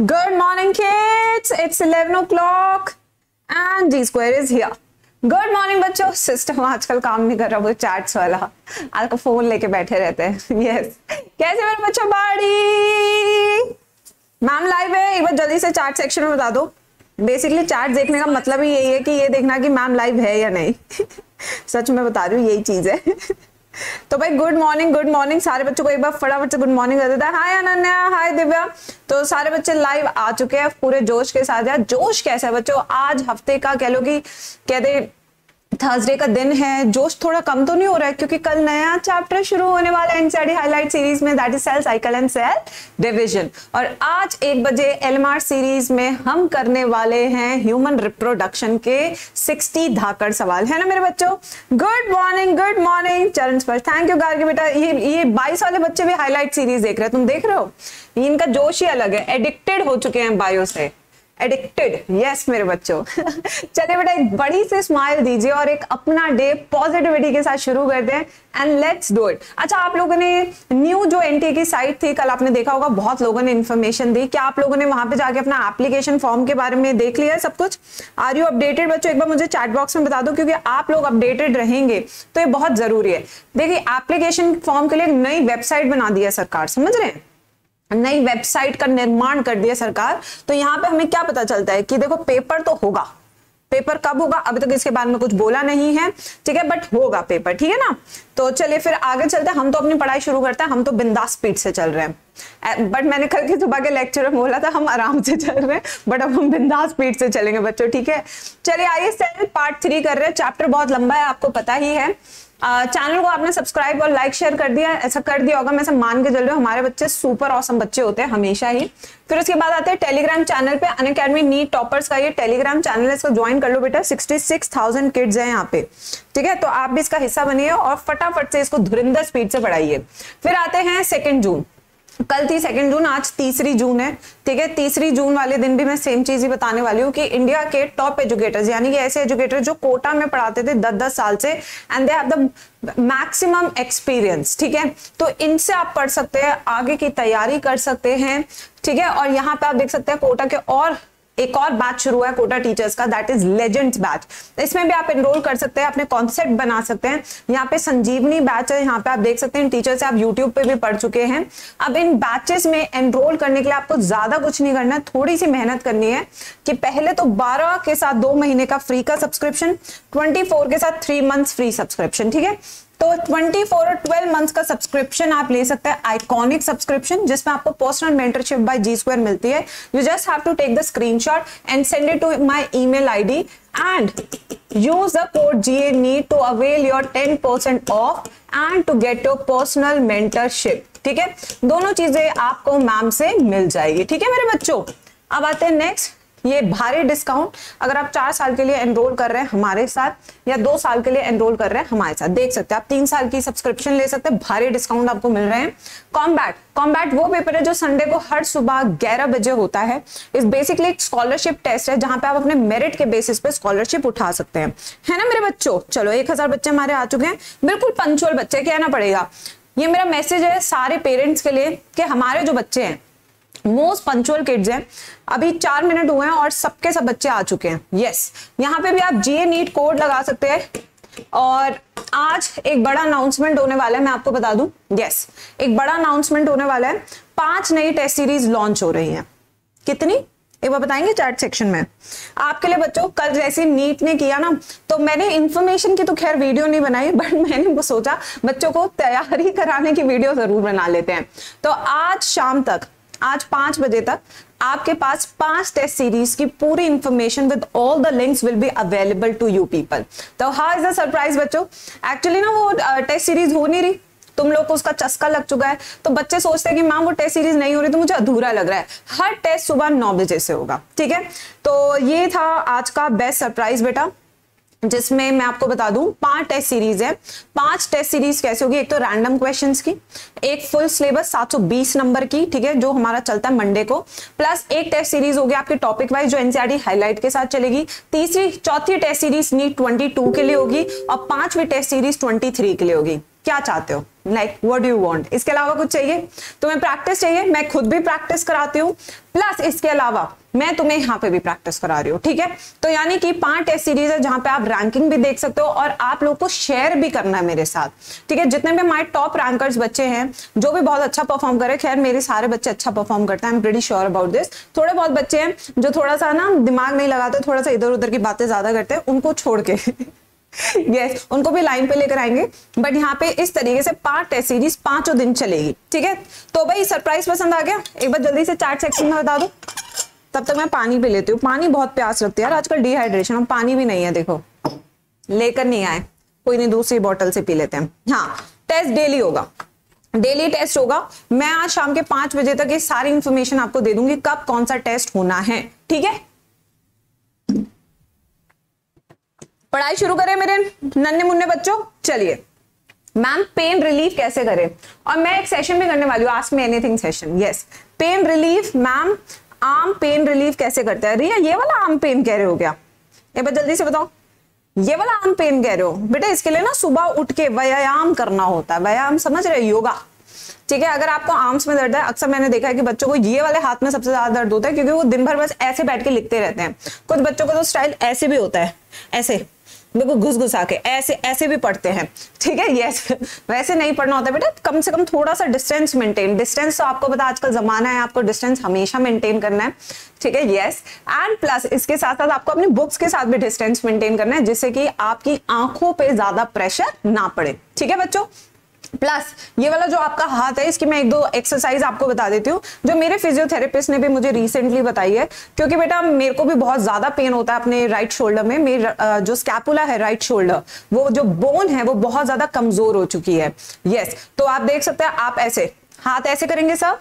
Good morning, kids. It's 11 o'clock and G square is here. Good morning बच्चों. System आजकल काम नहीं कर रहा वो चैट्स वाला। आजकल फ़ोन लेके बैठे रहते हैं। यस कैसे मेरे बच्चों? बाड़ी मैम लाइव है। एक बार जल्दी से चैट सेक्शन में बता दो। बेसिकली चैट देखने का मतलब ही यही है कि ये देखना कि मैम लाइव है या नहीं। सच में बता रही हूँ यही चीज़ है। तो भाई गुड मॉर्निंग गुड मॉर्निंग सारे बच्चों को एक बार फटाफट से गुड मॉर्निंग कर देता है। हाय अनन्या हाय दिव्या। तो सारे बच्चे लाइव आ चुके हैं, पूरे जोश के साथ। यार, जोश कैसा है बच्चों? आज हफ़्ते का कह लो कि कहते थर्सडे का दिन है, जोश थोड़ा कम तो नहीं हो रहा है, क्योंकि कल नया चैप्टर शुरू होने वाला है हाईलाइट सीरीज़ में that is cell cycle and cell division और आज एक बजे एलएमआर सीरीज़ में हम करने वाले हैं ह्यूमन रिप्रोडक्शन के 60 धाकड़ सवाल। है ना मेरे बच्चों? गुड मॉर्निंग गुड मॉर्निंग चरण स्पर्श थैंक यू गार्गी बेटा। ये ये बाईस वाले बच्चे भी हाईलाइट सीरीज़ देख रहे हैं, तुम देख रहे हो? इनका जोश ही अलग है एडिक्टेड हो चुके हैं बायो से। एडिक्टेड यस मेरे बच्चों. चले बेटा, एक बड़ी सी स्माइल दीजिए और एक अपना डे पॉजिटिविटी के साथ शुरू करते हैं एंड लेट्स डू इट अच्छा आप लोगों ने न्यू जो एनटीए की साइट थी, कल आपने देखा होगा, बहुत लोगों ने इन्फॉर्मेशन दी. क्या आप लोगों ने वहाँ पे जाके अपना एप्लीकेशन फॉर्म के बारे में देख लिया सब कुछ? आर यू अपडेटेड बच्चों, एक बार मुझे चैट बॉक्स में बता दो, क्योंकि आप लोग अपडेटेड रहेंगे तो ये बहुत ज़रूरी है. देखिए एप्लीकेशन फॉर्म के लिए एक नई वेबसाइट बना दी है सरकार, समझ रहे हैं? नई वेबसाइट का निर्माण कर दिया सरकार तो यहाँ पे हमें क्या पता चलता है कि देखो, पेपर तो होगा। पेपर कब होगा? अभी तक इसके बारे में कुछ बोला नहीं है, ठीक है? बट होगा पेपर, ठीक है ना? तो चलिए फिर आगे चलते हैं। हम तो अपनी पढ़ाई शुरू करते हैं, हम तो बिंदास स्पीड से चल रहे हैं। बट मैंने कल के सुबह के लेक्चर में बोला था, हम आराम से चल रहे हैं बट अब हम बिंदास स्पीड से चलेंगे बच्चों, ठीक है? चलिए आइए सेल पार्ट थ्री कर रहे हैं। चैप्टर बहुत लंबा है, आपको पता ही है। चैनल को आपने सब्सक्राइब और लाइक शेयर कर दिया, ऐसा कर दिया होगा, मैं सब मान के चल रही हूँ, हमारे बच्चे सुपर औसम बच्चे होते हैं, हमेशा ही। फिर उसके बाद आते हैं टेलीग्राम चैनल पे अन अकेडमी नीट टॉपर्स का ये टेलीग्राम चैनल है, इसको ज्वाइन कर लो बेटा सिक्सटी सिक्स थाउज़ेंड किड्स है यहाँ पे। ठीक है? तो आप भी इसका हिस्सा बनिए और फटाफट से इसको धुरिंदर स्पीड से पढ़ाइए। फिर आते हैं सेकेंड जून कल थी सेकेंड जून, आज तीसरी जून है, ठीक है? तीसरी जून वाले दिन भी मैं सेम चीज़ ही बताने वाली हूँ कि इंडिया के टॉप एजुकेटर्स यानी कि ऐसे एजुकेटर जो कोटा में पढ़ाते थे दस दस साल से and they have the maximum experience ठीक है? तो इनसे आप पढ़ सकते हैं, आगे की तैयारी कर सकते हैं, ठीक है? और यहाँ पे आप देख सकते हैं कोटा के और एक और बैच शुरू है कोटा टीचर्स का दैट इज़ लेजेंड्स बैच इसमें भी आप एनरोल कर सकते हैं, अपने कॉन्सेप्ट बना सकते हैं। यहाँ पे संजीवनी बैच है, यहाँ पे आप देख सकते हैं टीचर से आप यूट्यूब पे भी पढ़ चुके हैं। अब इन बैचेस में एनरोल करने के लिए आपको ज़्यादा कुछ नहीं करना है, थोड़ी सी मेहनत करनी है कि पहले तो बारह के साथ दो महीने का फ्री का सब्सक्रिप्शन ट्वेंटी के साथ थ्री मंथ फ्री सब्सक्रिप्शन ठीक है? तो 24 और 12 मंथ्स का सब्सक्रिप्शन आप ले सकते हैं आइकॉनिक सब्सक्रिप्शन जिसमें आपको personal mentorship by G square मिलती है। You just have to take the screenshot and send it to my email ID and use the code GA need to avail your 10% off and to get your personal mentorship, ठीक है? दोनों चीज़ें आपको ma'am से मिल जाएगी, ठीक है मेरे बच्चों? अब आते हैं नेक्स्ट ये भारी डिस्काउंट अगर आप चार साल के लिए एनरोल कर रहे हैं हमारे साथ या दो साल के लिए एनरोल कर रहे हैं हमारे साथ, देख सकते हैं आप, तीन साल की सब्सक्रिप्शन ले सकते हैं, भारी डिस्काउंट आपको मिल रहे हैं। कॉम्बैट कॉम्बैट वो पेपर है जो संडे को हर सुबह ग्यारह बजे होता है। इस बेसिकली एक स्कॉलरशिप टेस्ट है जहाँ पे आप अपने मेरिट के बेसिस पे स्कॉलरशिप उठा सकते हैं। है ना मेरे बच्चों? चलो, एक हज़ार बच्चे हमारे आ चुके हैं। बिल्कुल पंचुअल बच्चे, कहना पड़ेगा। ये मेरा मैसेज है सारे पेरेंट्स के लिए कि हमारे जो बच्चे हैं मोस्ट पंचुअल किड्स हैं अभी चार मिनट हुए हैं और सबके सब बच्चे आ चुके हैं। यस यहाँ पे भी आप जीए नीट कोड लगा सकते हैं। और आज एक बड़ा अनाउंसमेंट होने वाला है, मैं आपको बता दूँ। यस एक बड़ा अनाउंसमेंट होने वाला है। पाँच नई टेस्ट सीरीज़ लॉन्च हो रही हैं। कितनी? एक बार बताएँगे चैट सेक्शन में। आपके लिए बच्चों, कल जैसे नीट ने किया ना तो मैंने इंफॉर्मेशन की तो खैर वीडियो नहीं बनाई बट मैंने वो सोचा, बच्चों को तैयारी कराने की वीडियो ज़रूर बना लेते हैं। तो आज शाम तक, आज पाँच बजे तक आपके पास पाँच टेस्ट सीरीज़ की पूरी information with all the links will be available to you people तो हाउ इज़ द सरप्राइज़ बच्चों? एक्चुअली ना वो टेस्ट सीरीज़ हो नहीं रही। तुम लोग को उसका चस्का लग चुका है। तो बच्चे सोचते हैं कि मैम वो टेस्ट सीरीज़ नहीं हो रही तो मुझे अधूरा लग रहा है। हर टेस्ट सुबह नौ बजे से होगा, ठीक है? तो ये था आज का बेस्ट सरप्राइज़ बेटा। जिसमें मैं आपको बता दूँ, पाँच टेस्ट सीरीज़ है। पाँच टेस्ट सीरीज़ कैसे होगी? एक तो रैंडम क्वेश्चंस की, एक फुल सिलेबस 720 नंबर की, ठीक है, जो हमारा चलता है मंडे को। प्लस एक टेस्ट सीरीज़ होगी आपके टॉपिक वाइज जो एनसीआरटी हाईलाइट के साथ चलेगी। तीसरी, चौथी टेस्ट सीरीज़ नीट 22 के लिए होगी और पांचवी टेस्ट सीरीज़ 23 के लिए होगी। क्या चाहते हो? लाइक व्हाट डू वांट इसके अलावा कुछ चाहिए? तुम्हें प्रैक्टिस चाहिए? मैं खुद भी प्रैक्टिस कराती हूँ। प्लस इसके अलावा, मैं तुम्हें यहाँ पे भी प्रैक्टिस करा रही हूँ, ठीक है? तो यानी कि पाँच टेस्ट सीरीज़ है जहाँ पे आप रैंकिंग भी देख सकते हो और आप लोग को शेयर भी करना है मेरे साथ, ठीक है? जितने भी हमारे टॉप रैंकर्स बच्चे हैं, जो भी बहुत अच्छा परफॉर्म करे, खैर, मेरे सारे बच्चे अच्छा परफॉर्म करते हैं I am sure about this थोड़े बहुत बच्चे हैं, जो थोड़ा सा ना दिमाग नहीं लगाते, थोड़ा सा इधर उधर की बातें ज़्यादा करते हैं, उनको छोड़ के यस yes, उनको भी लाइन पे लेकर आएँगे। बट यहाँ पे इस तरीके से पाँच टेस्ट सीरीज़ पाँचों दिन चलेगी। ठीक है? तो भाई सरप्राइज़ पसंद आ गया? एक बार जल्दी से चार्ट सेक्शन में बता दो। तब तक मैं पानी पी लेती हूँ। पानी बहुत प्यास लगती है यार आजकल डिहाइड्रेशन और पानी भी नहीं है देखो। लेकर नहीं आए। कोई नहीं दूसरी बॉटल से पी लेते हैं। हाँ टेस्ट डेली होगा। डेली टेस्ट होगा। मैं आज शाम के पाँच बजे तक ये सारी इंफॉर्मेशन आपको दे दूँगी कब कौन सा टेस्ट होना है। ठीक है? पढ़ाई शुरू करें मेरे नन्हे मुन्ने बच्चों? चलिए। मैम पेन रिलीफ कैसे करें? और मैं एक सेशन भी करने वाली हूँ ask me anything session yes pain relief ma'am आम पेन रिलीफ कैसे करता है? रिया, ये वाला आम पेन कह रहे हो क्या? एक बार जल्दी से बताओ। ये वाला आम पेन कह रहे हो? बेटा, इसके लिए ना सुबह उठ के व्यायाम करना होता है। व्यायाम, समझ रहे योगा। ठीक है, अगर आपको आर्म्स में दर्द है, अक्सर मैंने देखा है कि बच्चों को ये वाले हाथ में सबसे ज़्यादा दर्द होता है, क्योंकि वो दिन भर बस ऐसे बैठ के लिखते रहते हैं। कुछ बच्चों का तो स्टाइल ऐसे भी होता है। ऐसे। बिल्कुल घुस घुसा के, ऐसे ऐसे भी पढ़ते हैं। ठीक है? यस वैसे नहीं पढ़ना होता बेटा, कम से कम थोड़ा सा डिस्टेंस मेंटेन डिस्टेंस तो आपको पता आजकल जमाना है, आपको डिस्टेंस हमेशा मेंटेन करना है। ठीक है? यस एंड प्लस इसके साथ साथ आपको अपनी बुक्स के साथ भी डिस्टेंस मेंटेन करना है, जिससे कि आपकी आँखों पर ज़्यादा प्रेशर ना पड़े। ठीक है बच्चों? प्लस ये वाला जो आपका हाथ है इसकी मैं एक दो एक्सरसाइज आपको बता देती हूँ जो मेरे फिजियोथेरेपिस्ट ने भी मुझे रिसेंटली बताई है क्योंकि बेटा मेरे को भी बहुत ज़्यादा पेन होता है अपने राइट शोल्डर में। मेरे जो स्कैपुला है राइट शोल्डर वो जो बोन है वो बहुत ज़्यादा कमज़ोर हो चुकी है। यस yes, तो आप देख सकते हैं आप ऐसे हाथ ऐसे करेंगे सर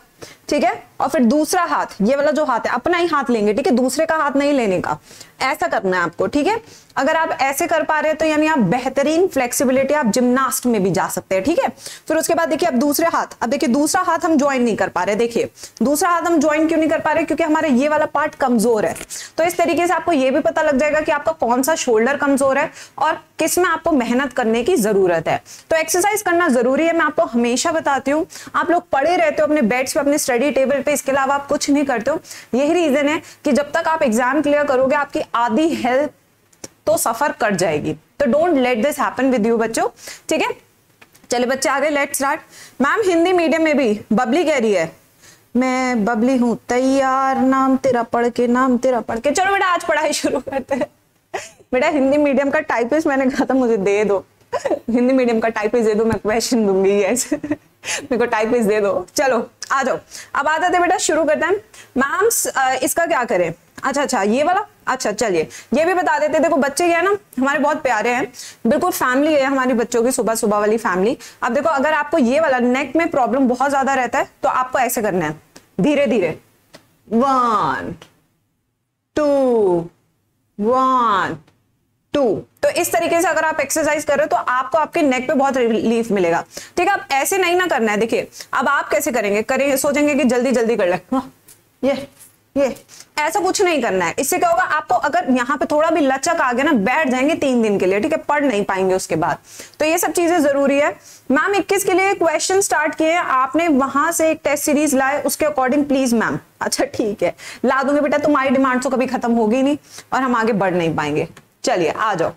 ठीक है? और फिर दूसरा हाथ, ये वाला जो हाथ है, अपना ही हाथ लेंगे, ठीक है? दूसरे का हाथ नहीं लेने का। ऐसा करना है आपको, ठीक है? अगर आप ऐसे कर पा रहे हैं तो यानी आप बेहतरीन फ्लेक्सिबिलिटी आप जिम्नास्ट में भी जा सकते हैं, ठीक है? फिर उसके बाद देखिए, अब दूसरे हाथ, अब देखिए, दूसरा हाथ हम ज्वाइन नहीं कर पा रहे, देखिए। दूसरा हाथ हम ज्वाइन क्यों नहीं कर पा रहे? क्योंकि हमारे ये वाला पार्ट कमज़ोर है। तो इस तरीके से आपको ये भी पता लग जाएगा कि आपका कौन सा शोल्डर कमज़ोर है और किसमें आपको मेहनत करने की ज़रूरत है। तो एक्सरसाइज करना ज़रूरी है, मैं आपको हमेशा बताती हूँ। आप लोग पड़े रहते हो, अपने बेड्स पे अपने स्टडी टेबल पे, इसके अलावा आप कुछ नहीं करते हो। यही रीजन है कि जब तक आप एग्ज़ाम क्लियर करोगे, आपकी आधी हेल्थ तो सफ़र कट जाएगी। तो don't let this happen with you बच्चों। ठीक है? चले बच्चे आ गए let start ma'am Hindi medium में भी बबली कह रही है। मैं बबली हूँ, तैयार, नाम तेरा पढ़ के, नाम तेरा पढ़ के। चलो बेटा, आज पढ़ाई शुरू करते हैं। बेटा, हिंदी मीडियम का टाइपिस्ट मैंने कहा था, मुझे दे दो। हिंदी मीडियम का टाइपिस्ट दे दो, मैं क्वेश्चन दूँगी ऐसे मेरे को टाइपिस्ट दे दो। चलो, आ जाओ। अब आते थे बेटा, शुरू करते हैं। मैम इसका क्या करें? अच्छा अच्छा ये वाला? अच्छा चलिए। ये भी बता देते देखो, बच्चे क्या है ना, हमारे बहुत प्यारे हैं। बिल्कुल फैमिली है हमारी बच्चों की सुबह सुबह वाली फैमिली अब देखो, अगर आपको ये वाला नेक में प्रॉब्लम बहुत ज़्यादा रहता है तो आपको ऐसे करना है। धीरे धीरे वन टू वन टू। तो इस तरीके से अगर आप एक्सरसाइज कर रहे हो तो आपको आपके नेक पे बहुत रिलीफ मिलेगा। ठीक है, अब ऐसे नहीं ना करना है। देखिए, अब आप कैसे करेंगे? करेंगे सोचेंगे कि जल्दी जल्दी कर ले। ये ये, ऐसा कुछ नहीं करना है। इससे क्या होगा, आपको अगर यहाँ पे थोड़ा भी लचक आ गया ना, बैठ जाएँगे तीन दिन के लिए। ठीक है, पढ़ नहीं पाएँगे उसके बाद। तो ये सब चीज़ें ज़रूरी है। मैम 21 के लिए क्वेश्चन स्टार्ट किए आपने वहाँ से एक टेस्ट सीरीज़ लाए, उसके अकॉर्डिंग प्लीज़ मैम। अच्छा ठीक है। ला दूँगे बेटा तुम्हारी डिमांड तो कभी खत्म होगी नहीं, और हम आगे बढ़ नहीं पाएँगे। चलिए, आ जाओ।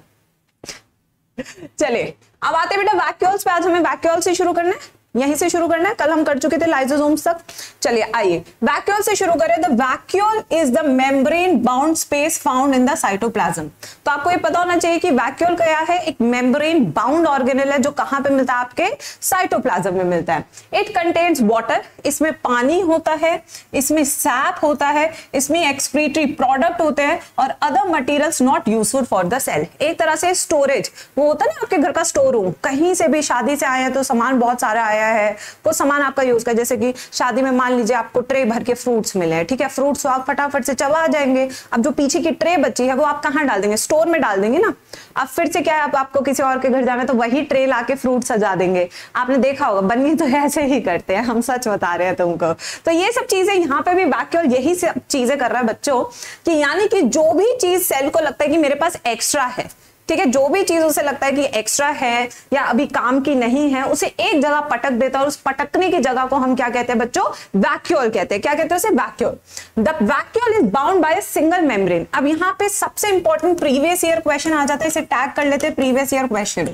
चलिए, अब आते बेटा वैक्यूल्स पे आज हमें वैक्यूल से शुरू करना है। यहीं से शुरू करना है। कल हम कर चुके थे लाइजोसोम्स तक चलिए, आइए। वैक्यूल से शुरू करें। The vacuole is the membrane bound space found in the cytoplasm तो आपको ये पता होना चाहिए कि वैक्यूल क्या है? एक मेम्ब्रेन बाउंड ऑर्गेनल है जो कहाँ पे मिलता है? आपके साइटोप्लाज्म में मिलता है। इट कंटेन्स वाटर इसमें पानी होता है। इसमें सैप होता है। इसमें एक्सक्रीटरी प्रोडक्ट होते हैं और other materials not useful for the cell एक तरह से स्टोरेज वो होता है ना आपके घर का स्टोर रूम कहीं से भी शादी से आए हैं तो सामान बहुत सारा आया गया है कुछ सामान आपका यूज़ कर जैसे कि शादी में मान लीजिए आपको ट्रे भर के फ्रूट्स मिले ठीक है? फ्रूट्स तो आप फटाफट से चबा जाएँगे। अब जो पीछे की ट्रे बची है वो आप कहाँ डाल देंगे? स्टोर में डाल देंगे ना? अब फिर से क्या है आप, आपको किसी और के घर जाना है तो वही ट्रे ला के फ्रूट सजा देंगे। आपने देखा होगा बनिए तो ऐसे ही करते हैं हम सच बता रहे हैं तुमको। तो ये सब चीज़ें यहाँ पे भी वैक्यूल यही सब चीज़ें कर रहा है बच्चों कि यानी कि जो भी चीज़ सेल को लगता है कि मेरे पास एक्स्ट्रा है ठीक है, जो भी चीज़ उसे लगता है कि एक्स्ट्रा है या अभी काम की नहीं है, उसे एक जगह पटक देता है और उस पटकने की जगह को हम क्या कहते हैं बच्चों? वैक्यूल कहते हैं। क्या कहते हैं उसे? Vacuole the vacuole is bound by single membrane अब यहाँ पे सबसे इंपॉर्टेंट प्रीवियस ईयर क्वेश्चन आ जाता है, इसे टैग कर लेते हैं प्रीवियस ईयर क्वेश्चन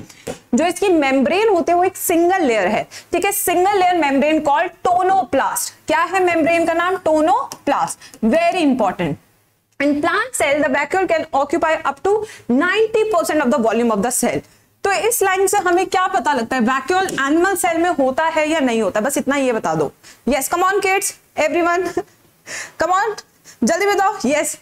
जो इसकी मेम्ब्रेन होते हैं, वो एक सिंगल लेयर है। ठीक है single layer membrane called tonoplast क्या है मेम्ब्रेन का नाम? Tonoplast very important In plant cell, the vacuole can occupy up to 90% of the volume of the cell. तो इस लाइन से हमें क्या पता लगता है वैक्यूल एनिमल सेल में होता है या नहीं होता? बस इतना ये बता दो। Yes come on kids everyone come on जल्दी बताओ। यस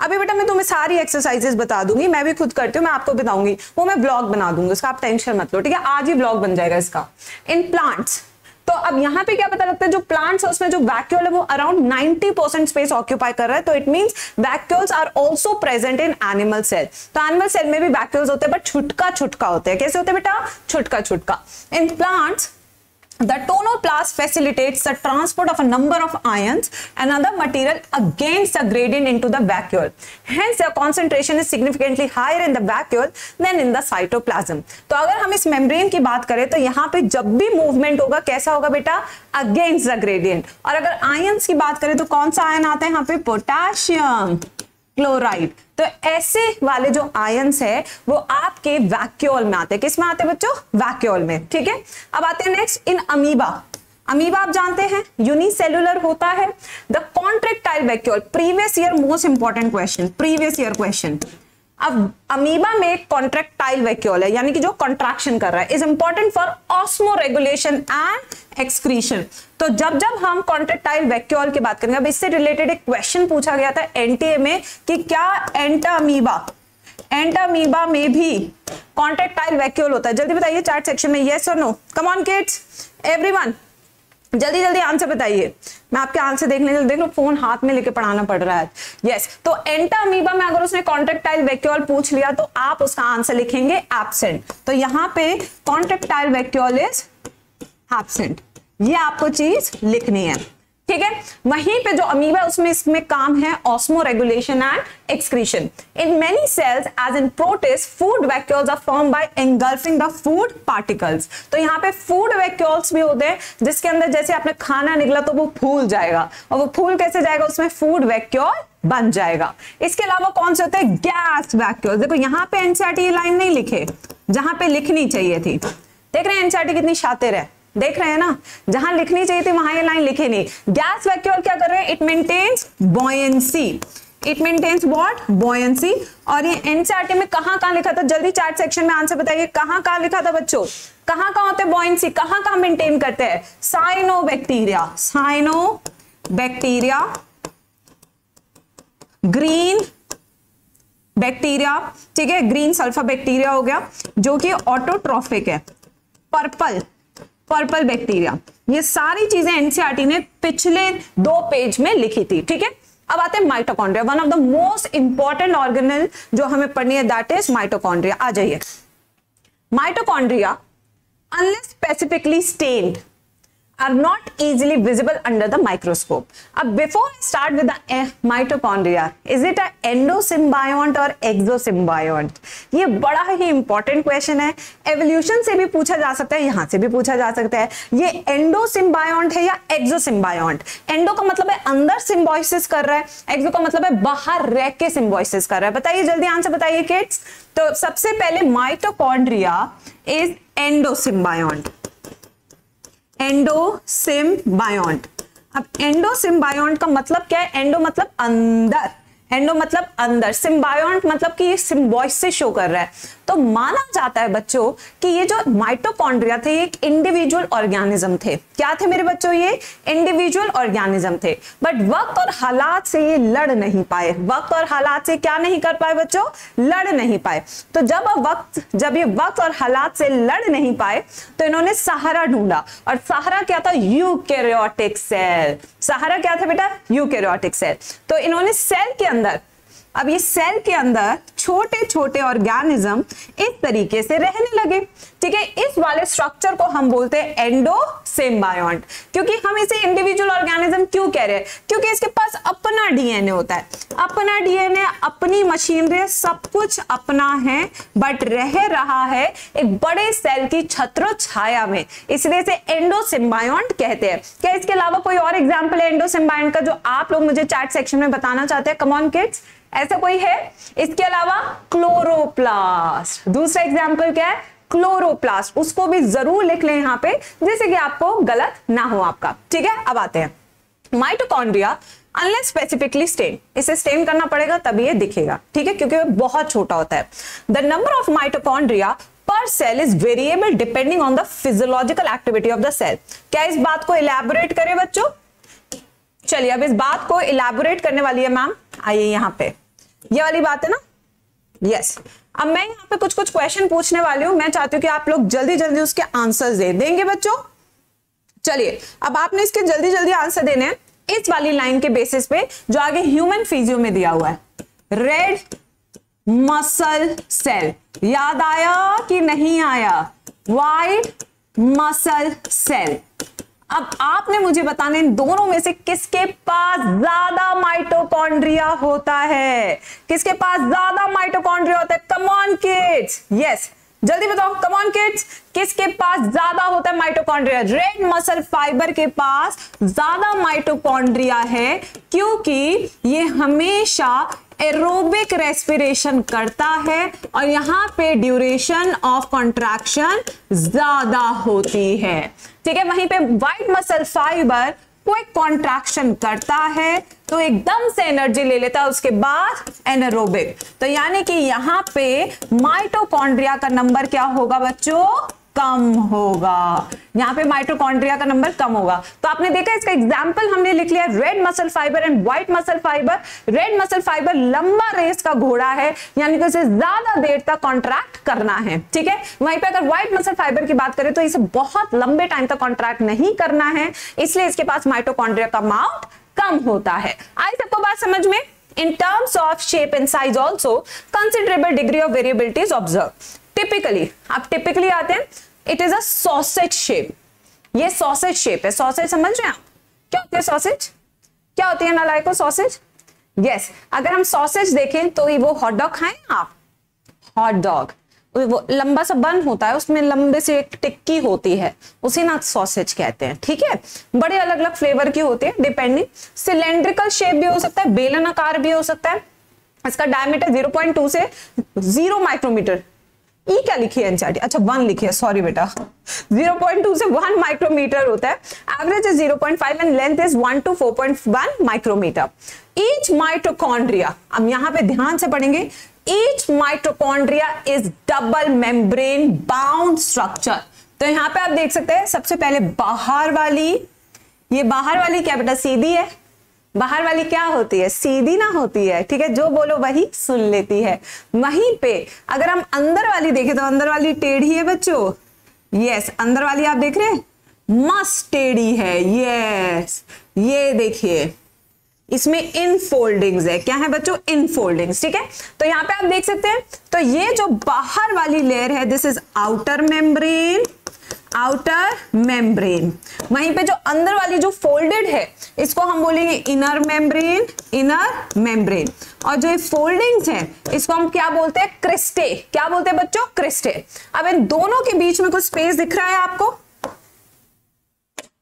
अभी बेटा मैं तुम्हें सारी एक्सरसाइजेस बता दूँगी। मैं भी खुद करती हूँ मैं आपको बताऊँगी। वो मैं ब्लॉग बना दूँगी उसका आप टेंशन मत लो ठीक है? आज ही ब्लॉग बन जाएगा इसका। इन प्लांट्स तो अब यहाँ पे क्या पता लगता है, जो प्लांट्स है, उसमें जो वैक्यूल है, वो अराउंड 90 परसेंट स्पेस ऑक्यूपाई कर रहा है। तो it means vacuoles are also present in animal cell तो एनिमल सेल में भी वैक्यूल्स होते हैं बट छुटका छुटका होते हैं। कैसे होते हैं बेटा? छुटका छुटका in plants The tonoplast facilitates the transport of a number of ions and other material against the gradient into the vacuole. Hence, their concentration is significantly higher in the vacuole than in the cytoplasm. तो अगर हम इस membrane की बात करें तो यहाँ पे जब भी मूवमेंट होगा कैसा होगा बेटा अगेंस्ट द ग्रेडियंट और अगर आयंस की बात करें तो कौन सा आयन आता है यहाँ पे पोटाशियम क्लोराइड तो ऐसे वाले जो आयंस है, वो आपके वैक्यूल में आते हैं। किसमें आते हैं बच्चों? वैक्यूल में, ठीक है? अब आते हैं नेक्स्ट इन अमीबा अमीबा आप जानते हैं यूनिसेलुलर होता है। The contractile vacuole previous year most important question previous year question अब अमीबा में कॉन्ट्रेक्टाइल वैक्यूल है, यानी कि जो कॉन्ट्रैक्शन कर रहा है is important for osmoregulation and excretion तो जब जब हम कॉन्ट्रेक्टाइल वैक्यूल की बात करेंगे, अब इससे रिलेटेड एक क्वेश्चन पूछा गया था एनटीए में कि क्या एंटामीबा एंटामीबा में भी कॉन्ट्रेक्टाइल वैक्यूल होता है? जल्दी बताइए चार्ट सेक्शन में यस और no come on kids everyone जल्दी जल्दी आंसर बताइए। मैं आपके आंसर देखने के देख लो, फ़ोन हाथ में लेके पढ़ाना पड़ रहा है। यस तो एंटामीबा में अगर उसने कॉन्ट्रेक्टाइल वैक्यूल पूछ लिया तो आप उसका आंसर लिखेंगे एबसेंट तो यहाँ पे कॉन्ट्रेक्टाइल वैक्यूल इज़ एबसेंट ये आपको चीज़ लिखनी है। ठीक है? वहीं पे जो अमीबा उसमें इसमें काम है osmoregulation and excretion in many cells as in protists food vacuoles are form by engulfing the food particles तो यहाँ पे फ़ूड वैक्यूल्स भी होते हैं, जिसके अंदर जैसे आपने खाना निकला तो वो फूल जाएगा। और वो फूल कैसे जाएगा? उसमें फ़ूड वैक्यूल बन जाएगा। इसके अलावा कौन से होते हैं? गैस वैक्यूल देखो, यहाँ पे एनसीआरटी लाइन नहीं लिखे, जहाँ पे लिखनी चाहिए थी। देख रहे हैं एनसीआरटी कितनी शातिर है। देख रहे हैं ना? जहाँ लिखनी चाहिए थी, वहाँ ये लाइन लिखे नहीं। गैस वैक्यूल क्या कर रहे हैं? It maintains buoyancy it maintains what buoyancy और ये एनसीआरटी में कहाँ कहाँ लिखा था? जल्दी चैट सेक्शन में आंसर बताइए। कहाँ कहाँ लिखा था बच्चों? कहाँ कहाँ होते बॉयंसी कहाँ कहाँ मेंटेन करते हैं? Cyanobacteria cyanobacteria green bacteria ठीक है? ग्रीन सल्फा बैक्टीरिया हो गया, जो कि ऑटोट्रॉफिक है। पर्पल पर्पल बैक्टीरिया ये सारी चीज़ें एनसीआरटी ने पिछले दो पेज में लिखी थी, ठीक है? अब आते हैं mitochondria one of the most important organelle जो हमें पढ़नी है दैट इज़ माइटोकॉन्ड्रिया आ जाइए। Mitochondria unless specifically stained are not easily visible under the microscope. अब before I start with the mitochondria, is it a endosymbiont or exosymbiont? ये बड़ा ही इंपॉर्टेंट क्वेश्चन है। एवोल्यूशन से भी पूछा जा सकता है यहाँ से भी पूछा जा सकता है। ये एंडोसिम्बायोंट है या एक्सोसिम्बायोंट एंडो का मतलब है अंदर सिम्बोइसिस कर रहा है। एक्सो का मतलब है बाहर रह के सिम्बोइसिस कर रहा है। बताइए जल्दी आंसर बताइए किड्स तो सबसे पहले माइटोकॉन्ड्रिया इज़ एंडोसिम्बायोंट एंडोसिम्बायोंट। अब एंडोसिम्बायोंट का मतलब क्या है? एंडो मतलब अंदर। एंडो मतलब अंदर। सिम्बायोंट मतलब कि ये सिम्बॉइस से शो कर रहा है। तो माना जाता है बच्चों कि ये जो माइटोकॉन्ड्रिया थे, ये एक इंडिविजुअल ऑर्गेनिज्म थे। क्या थे मेरे बच्चों ये? इंडिविजुअल ऑर्गेनिज्म थे। बट वक्त और हालात से ये लड़ नहीं पाए। वक्त और हालात से क्या नहीं कर पाए बच्चों? लड़ नहीं पाए। तो जब वक्त, जब ये वक्त और हालात से लड़ नहीं पाए तो इन्होंने सहारा ढूंढा। और सहारा क्या था? यूकैरियोटिक सेल सहारा क्या था बेटा? यूकैरियोटिक सेल तो इन्होंने सेल के अंदर अब ये सेल के अंदर छोटे छोटे ऑर्गेनिज्म इस तरीके से रहने लगे। ठीक है, इस वाले स्ट्रक्चर को हम बोलते हैं एंडोसिम्बायोंट क्योंकि हम इसे इंडिविजुअल ऑर्गेनिज्म क्यों कह रहे हैं? क्योंकि इसके पास अपना डीएनए होता है। अपना डीएनए अपनी मशीनरी सब कुछ अपना है बट रह रहा है एक बड़े सेल की छत्र छाया में। इसलिए इसे एंडोसिम्बायोंट कहते हैं। क्या इसके अलावा कोई और एग्ज़ाम्पल है एंडोसिम्बायोंट का जो आप लोग मुझे चैट सेक्शन में बताना चाहते हैं? कमॉन किड्स ऐसा कोई है? इसके अलावा क्लोरोप्लास्ट दूसरा एग्ज़ाम्पल क्या है? क्लोरोप्लास्ट उसको भी ज़रूर लिख लें यहाँ पे, जिससे कि आपको गलत ना हो आपका। ठीक है? अब आते हैं। माइटोकॉन्ड्रिया अनलेस स्पेसिफिकली स्टेन इसे स्टेन करना पड़ेगा, तभी ये दिखेगा। ठीक है? क्योंकि वह बहुत छोटा होता है। The number of mitochondria per cell is variable depending on the physiological activity of the cell क्या इस बात को इलेबोरेट करें बच्चों? चलिए, अब इस बात को इलेबोरेट करने वाली है मैम आइए यहाँ पे। ये वाली बात है ना? Yes yes. अब मैं यहाँ पे कुछ कुछ क्वेश्चन पूछने वाली हूँ। मैं चाहती हूँ कि आप लोग जल्दी जल्दी उसके आंसर दे। देंगे बच्चों? चलिए, अब आपने इसके जल्दी जल्दी आंसर देने हैं इस वाली लाइन के बेसिस पे, जो आगे ह्यूमन फिजियो में दिया हुआ है। रेड मसल सेल याद आया कि नहीं आया? वाइट मसल सेल अब आपने मुझे बताने इन दोनों में से किसके पास ज़्यादा माइटोकॉन्ड्रिया होता है? किसके पास ज़्यादा माइटोकॉन्ड्रिया होता है? कमॉन किड्स यस जल्दी बताओ कमॉन किड्स किसके पास ज़्यादा होता है माइटोकॉन्ड्रिया? रेड मसल फाइबर के पास ज़्यादा माइटोकॉन्ड्रिया है क्योंकि ये हमेशा एरोबिक रेस्पिरेशन करता है और यहाँ पे ड्यूरेशन ऑफ़ कॉन्ट्रैक्शन ज़्यादा होती है। ठीक है, वहीं पे white muscle fibre quick contraction करता है तो एकदम से एनर्जी ले लेता है, उसके बाद एनरोबिक तो यानी कि यहाँ पे माइटोकॉन्ड्रिया का नंबर क्या होगा बच्चों? कम होगा। यहाँ पे माइटोकॉन्ड्रिया का नंबर कम होगा। तो आपने देखा इसका एग्जांपल हमने लिख लिया red muscle fibre and white muscle fibre red muscle fibre लंबा रेस का घोड़ा है, यानी कि उसे ज़्यादा देर तक कॉन्ट्रैक्ट करना है। ठीक है? वहीं पे अगर व्हाइट मसल फाइबर की बात करें तो इसे बहुत लंबे टाइम तक कॉन्ट्रैक्ट नहीं करना है, इसलिए इसके पास माइटोकॉन्ड्रिया का अमाउंट कम होता है। आई सबको बात समझ में? In terms of shape and size also, considerable degree of variability is observed. Typically, आप typically आते हैं इट इज़ अ शेप ये सॉसेज शेप है। सॉसेज समझ रहे हैं आप? क्या होती है सॉसेज क्या होती है नालायको सॉसेज यस अगर हम सॉसेज देखें तो वो हॉट डॉग खाएँ आप? हॉट डॉग वो लंबा सा बन होता है, उसमें लंबे से एक टिक्की होती है। उसे ना सॉसेज कहते हैं, ठीक है? बड़े अलग अलग फ्लेवर की होती है डिपेंडिंग सिलेंड्रिकल शेप भी हो सकता है, बेलन आकार भी हो सकता है। इसका डायमीटर 0.2 से ज़ीरो माइक्रोमीटर ई e क्या लिखी है एनसीआरटी अच्छा वन लिखी है सॉरी बेटा। 0.2 से 1 माइक्रोमीटर होता है। Average is 0.5 and length is 1 to 4.1 micrometre each mitochondria अब यहाँ पे ध्यान से पढ़ेंगे। Each mitochondria is double membrane bound structure तो यहाँ पे आप देख सकते हैं, सबसे पहले बाहर वाली, ये बाहर वाली क्या बेटा, सीधी है? बाहर वाली क्या होती है? सीधी ना होती है, ठीक है? जो बोलो वही सुन लेती है। वहीं पे अगर हम अंदर वाली देखें तो अंदर वाली टेढ़ी है बच्चों? यस अंदर वाली आप देख रहे हैं? मस्त टेढ़ी है यस ये देखिए, इसमें इन फोल्डिंग्स है। क्या है बच्चों? इन फोल्डिंग्स, ठीक है? तो यहाँ पे आप देख सकते हैं तो ये जो बाहर वाली लेयर है this is outer membrane outer membrane वहीं पे जो अंदर वाली जो फोल्डेड है, इसको हम बोलेंगे इनर मेम्ब्रेन इनर मेम्ब्रेन और जो ये फोल्डिंग्स है, इसको हम क्या बोलते हैं? क्रिस्टे क्या बोलते हैं बच्चों? क्रिस्टे अब इन दोनों के बीच में कुछ स्पेस दिख रहा है आपको?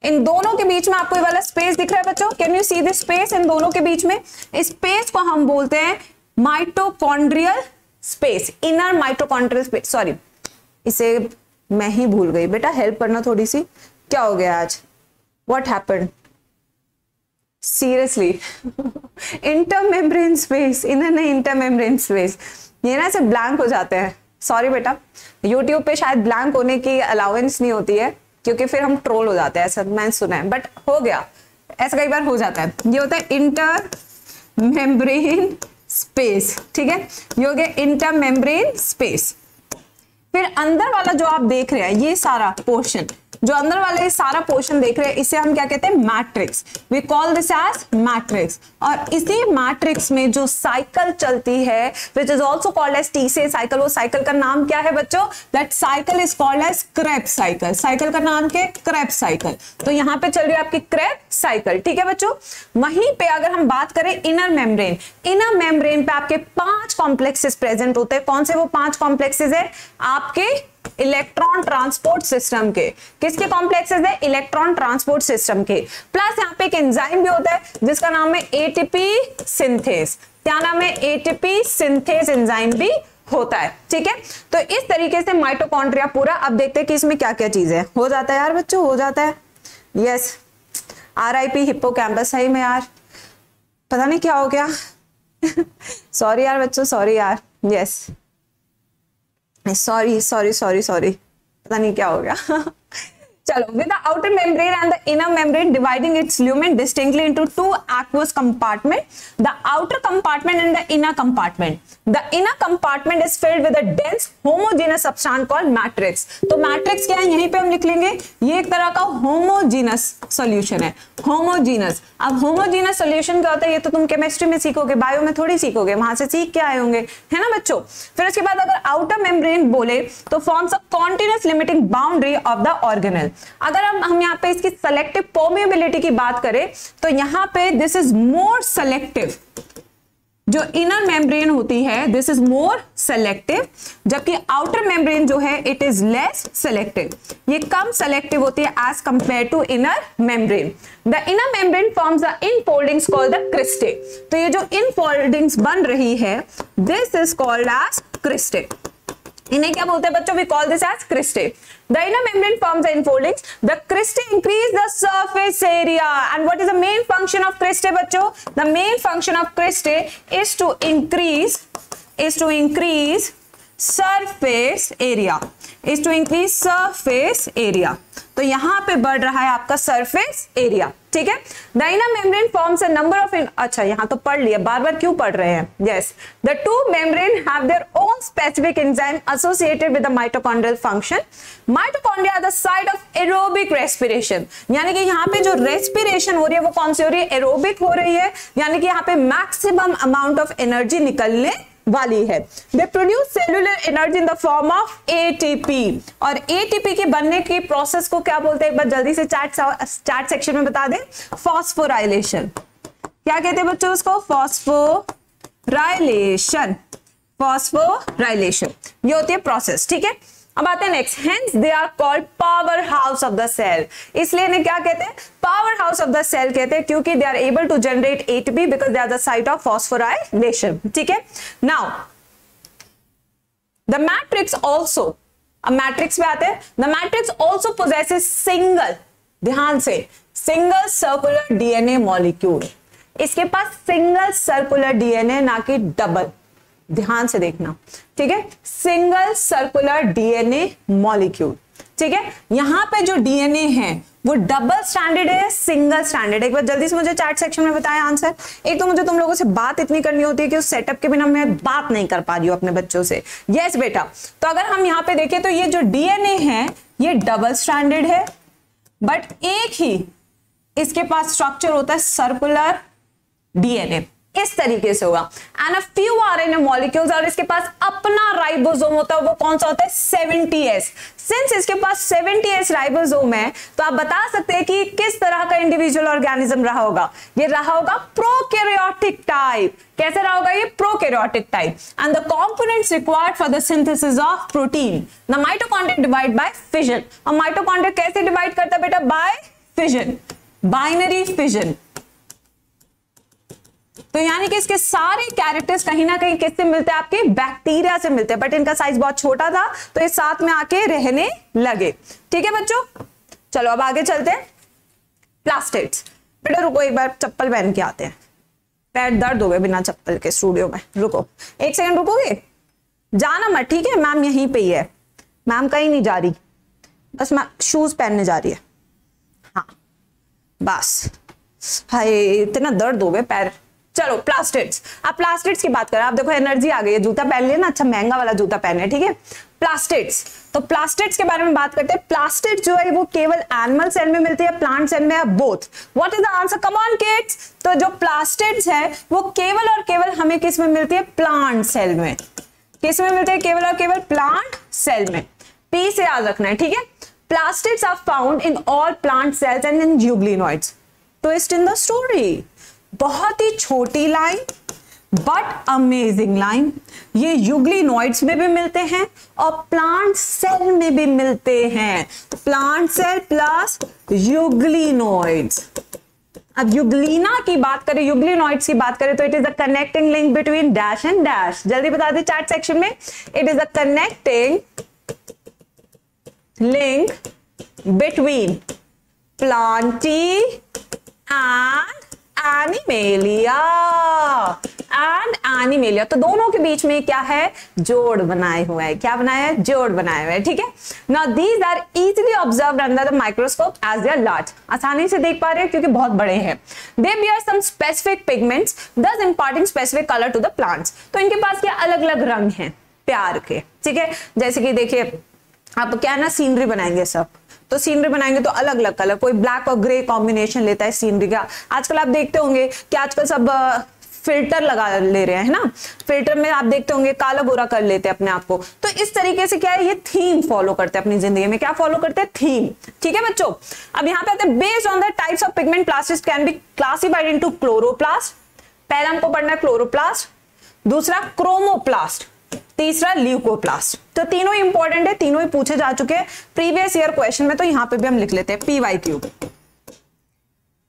इन दोनों के बीच में आपको ये वाला स्पेस दिख रहा है बच्चों? Can you see this space इन दोनों के बीच में? स्पेस को हम बोलते हैं mitochondrial space inner mitochondrial space sorry इसे मैं ही भूल गई। बेटा हेल्प करना थोड़ी सी क्या हो गया आज? What happen seriously inter membrane space inner नहीं इंटर मेम्ब्रेन स्पेस ये ना ऐसे ब्लैंक हो जाते हैं। सॉरी बेटा। यूट्यूब पे शायद ब्लैंक होने की अलाउंस नहीं होती है, क्योंकि फिर हम ट्रोल हो जाते हैं, ऐसा मैंने सुना है। बट हो गया। ऐसा कई बार हो जाता है। ये होता है इंटर मेम्ब्रेन स्पेस ठीक है? ये हो गया इंटर मेम्ब्रेन स्पेस फिर अंदर वाला जो आप देख रहे हैं ये सारा पोर्शन जो अंदर वाले सारा पोर्शन देख रहे हैं, इसे हम क्या कहते हैं? Matrix we call this as matrix और इसी मैट्रिक्स में जो साइकिल चलती है which is also called as TCA cycle वो साइकिल का नाम क्या है बच्चों? That cycle is called as Krebs cycle cycle का नाम क्या है? क्रेप साइकिल तो यहाँ पे चल रही है आपकी क्रेप साइकिल ठीक है बच्चों? वहीं पे अगर हम बात करें इनर मेम्ब्रेन इनर मेम्ब्रेन पे आपके पाँच कॉम्प्लेक्सेस प्रेजेंट होते हैं। कौन से वो पाँच कॉम्प्लेक्सेस है? आपके इलेक्ट्रॉन ट्रांसपोर्ट सिस्टम के। किसके कॉम्प्लेक्सेस है? इलेक्ट्रॉन ट्रांसपोर्ट सिस्टम के। प्लस यहाँ पे एक एंजाइम भी होता है, जिसका नाम है एटीपी सिंथेस क्या नाम है? एटीपी सिंथेस एंजाइम भी होता है। ठीक है? तो इस तरीके से माइटोकॉन्ड्रिया पूरा, अब देखते हैं कि इसमें क्या क्या चीज़ है। हो जाता है यार बच्चों, हो जाता है। Yes R I P hippocampus सही में यार। पता नहीं क्या हो गया। सॉरी यार बच्चों सॉरी यार। Yes sorry sorry sorry sorry पता नहीं क्या हो गया। चलो with outer membrane and the inner membrane dividing its lumen distinctly into two aqueous compartment the outer compartment and the inner compartment the inner compartment is filled with a dense homogeneous substance called matrix तो matrix क्या है? यहीं पे हम लिख लेंगे ये एक तरह का होमोजेनस सॉल्यूशन है। होमोजेनस अब होमोजेनस सॉल्यूशन क्या होता है? ये तो तुम केमिस्ट्री में सीखोगे बायो में थोड़ी सीखोगे, वहाँ से सीख के आए होंगे। है ना बच्चों? फिर उसके बाद अगर आउटर मेम्ब्रेन बोले तो forms a continuous limiting boundary of the organelle अगर हम हम यहाँ पे इसकी सेलेक्टिव परमेबिलिटी की बात करें तो यहाँ पे दिस इज़ मोर सेलेक्टिव जो इनर मेम्ब्रेन होती है दिस इज़ मोर सेलेक्टिव जबकि आउटर मेम्ब्रेन जो है इट इज़ लेस सेलेक्टिव ये कम सेलेक्टिव होती है as compare to inner membrane the inner membrane forms the infoldings called the cristae तो ये जो इन फोल्डिंग्स बन रही है this is called as cristae इन्हें क्या बोलते हैं बच्चों? We call this as cristae the inner membrane forms and foldings the cristae increase the surface area and what is the main function of cristae बच्चों? The main function of cristae is to increase is to increase surface area is to increase surface area तो यहाँ पे बढ़ रहा है आपका surface area ठीक है? The inner membrane forms a number of अच्छा यहाँ तो पढ़ लिया बार बार क्यों पढ़ रहे हैं? Yes the two membrane have their own specific enzyme associated with the mitochondrial function mitochondria are the side of aerobic respiration यानी कि यहाँ पे जो रेस्पिरेशन हो रही है, वो कौन सी हो रही है? एरोबिक हो रही है। यानी कि यहाँ पे मैक्सिमम अमाउंट ऑफ़ एनर्जी निकलने वाली है। They produce cellular energy in the form of ATP और एटीपी के बनने की प्रोसेस को क्या बोलते हैं? एक बार जल्दी से चार्ट चार्ट सेक्शन में बता दें। फॉस्फोराइलेशन क्या कहते हैं बच्चों उसको? फॉस्फोराइलेशन फॉस्फोराइलेशन ये होती है प्रोसेस ठीक है? अब आते हैं next hence they are called powerhouse of the cell इसलिए इन्हें क्या कहते हैं? Power house of the cell कहते हैं क्योंकि they are able to generate ATP because they are the site of phosphorylation ठीक है? नाउ द मैट्रिक्स ऑल्सो अब मैट्रिक्स में आते हैं. The matrix also possesses single ध्यान से सिंगल सर्कुलर डीएनए मॉलिक्यूल इसके पास सिंगल सर्कुलर डीएनए ना कि डबल ध्यान से देखना. ठीक है? सिंगल सर्कुलर डीएनए मॉलिक्यूल ठीक है? यहाँ पे जो डीएनए है, वो डबल स्टैंडर्ड है सिंगल स्टैंडर्ड एक बार जल्दी से मुझे चैट सेक्शन में बताएँ आंसर एक तो मुझे तुम लोगों से बात इतनी करनी होती है कि उस सेटअप के बिना मैं बात नहीं कर पा रही हूँ अपने बच्चों से. यस बेटा. तो अगर हम यहाँ पे देखें तो ये जो डीएनए है, ये डबल स्टैंडर्ड है बट एक ही इसके पास स्ट्रक्चर होता है सर्कुलर डीएनए इस तरीके से होगा? And a few RNA molecules और इसके पास अपना राइबोसोम होता है, वो कौन सा होता है? 70s सिंस इसके पास 70s राइबोसोम है तो आप बता सकते हैं कि किस तरह का इंडिविजुअल ऑर्गेनिज्म रहा होगा? ये रहा होगा प्रोकैरियोटिक टाइप कैसे रहा होगा ये? Prokaryotic type and the components required for the synthesis of protein the mitochondria divide by fission और माइटोकॉन्ड्रिया कैसे डिवाइड करता है बेटा? बाय फिजन बाइनरी फिजन तो यानी कि इसके सारे कैरेक्टर्स कहीं ना कहीं किससे मिलते हैं? आपके बैक्टीरिया से मिलते हैं। बट इनका साइज़ बहुत छोटा था तो ये साथ में आके रहने लगे। ठीक है बच्चों? चलो अब आगे चलते हैं। प्लास्टिक्स बेटा रुको, एक बार चप्पल पहन के आते हैं। पैर दर्द हो गए बिना चप्पल के स्टूडियो में। रुको। एक सेकंड रुकोगे? जाना मत, ठीक है? मैम यहीं पे ही है। मैम कहीं नहीं जा रही। बस मैम शूज़ पहनने जा रही है। हाँ। बस। हाय, इतना दर्द हो गए पैर। चलो प्लास्टिड्स आप प्लास्टिड्स की बात करें, आप देखो एनर्जी आ गई है, जूता पहन लिया ना अच्छा महँगा वाला जूता पहने ठीक है? प्लास्टिड्स तो प्लास्टिड्स के बारे में बात करते हैं। प्लास्टिड जो है, वो केवल एनिमल सेल में मिलती है प्लांट सेल में both what is the answer come on kids तो जो प्लास्टिड्स है, वो केवल और केवल हमें किसमें मिलती है? प्लांट सेल में. किसमें मिलते हैं? केवल और केवल प्लांट सेल में. पी से याद रखना है, ठीक है? Plastids are found in all plant cells and in euglenoids twist in the story बहुत ही छोटी लाइन बट अमेजिंग लाइन ये युग्लिनॉइड्स में भी मिलते हैं और प्लांट सेल में भी मिलते हैं। प्लांट सेल प्लस युग्लिनॉइड्स अब युग्लिना की बात करें युग्लिनॉइड्स की बात करें तो it is the connecting link between dash and dash जल्दी बता दें चैट सेक्शन में it is the connecting link between plantae and animalia. And animalia. तो दोनों के बीच में क्या है? जोड़ बनाए हुआ है। क्या बनाया है? जोड़ बनाया हुआ है, ठीक है? Now these are easily observe under the microscope as they are large आसानी से देख पा रहे हैं क्योंकि बहुत बड़े हैं। They bear some specific pigments thus importing specific colour to the plants तो इनके पास क्या अलग अलग रंग हैं? प्यार के, ठीक है? जैसे कि देखिए, आप क्या ना सीनरी बनाएँगे सब। तो सीनरी बनाएँगे तो अलग अलग कलर कोई ब्लैक और ग्रे कॉम्बिनेशन लेता है सीनरी का। आजकल आप देखते होंगे कि आजकल सब फ़िल्टर लगा ले रहे हैं ना? फ़िल्टर में आप देखते होंगे काला बुरा कर लेते हैं अपने आप को। तो इस तरीके से क्या है, ये थीम फॉलो करते हैं अपनी ज़िंदगी में। क्या फॉलो करते हैं? थीम ठीक है बच्चों? अब यहाँ पे आते हैं based on the types of pigment plastic can be classified into chloroplast पहला हमको पढ़ना है क्लोरोप्लास्ट दूसरा क्रोमोप्लास्ट तीसरा ल्यूकोप्लास्ट तो तीनों इंपॉर्टेंट है, तीनों ही पूछे जा चुके हैं। प्रीवियस ईयर क्वेश्चन में तो यहाँ पे भी हम लिख लेते हैं P Y cube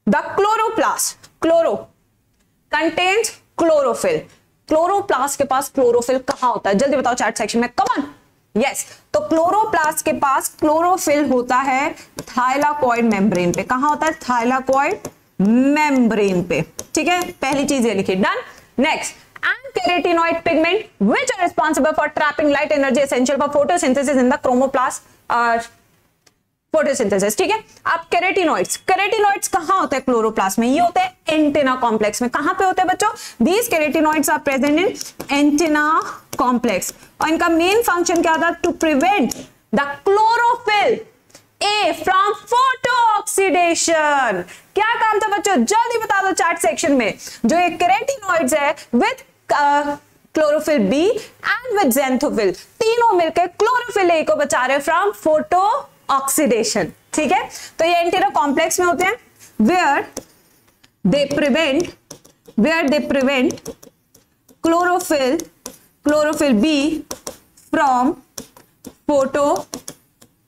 the chloroplast chloro contains chlorophyll chloroplast के पास क्लोरोफिल कहाँ होता है? जल्दी बताओ चैट सेक्शन में। Come on yes yes. तो क्लोरोप्लास्ट के पास क्लोरोफिल होता है थाइलाकॉइड मेम्ब्रेन पे। कहाँ होता है? थाइलाकॉइड मेम्ब्रेन पे। ठीक है? पहली चीज़ ये लिखी। Done next and carotenoid pigment which are responsible for trapping light energy essential for photosynthesis in the chromoplast uh, photosynthesis ठीक है? अब केरेटिनॉइड्स केरेटिनॉइड्स कहाँ होते हैं क्लोरोप्लास्ट में? ये होते हैं एंटेना कॉम्प्लेक्स में। कहाँ पे होते हैं बच्चों? These carotenoids are present in antenna complex और इनका मेन फ़ंक्शन क्या था? To prevent the chlorophyll a from photo oxidation क्या काम था बच्चों? जल्दी बता दो चैट सेक्शन में। जो ये केरेटिनॉइड्स है with chlorophyll b and with xanthophyll तीनों मिलकर क्लोरोफिल ए को बचा रहे फ्रॉम फ़ोटो ऑक्सीडेशन ठीक है? तो ये एंटीरो कॉम्प्लेक्स में होते हैं where they prevent where they prevent chlorophyll chlorophyll b from photo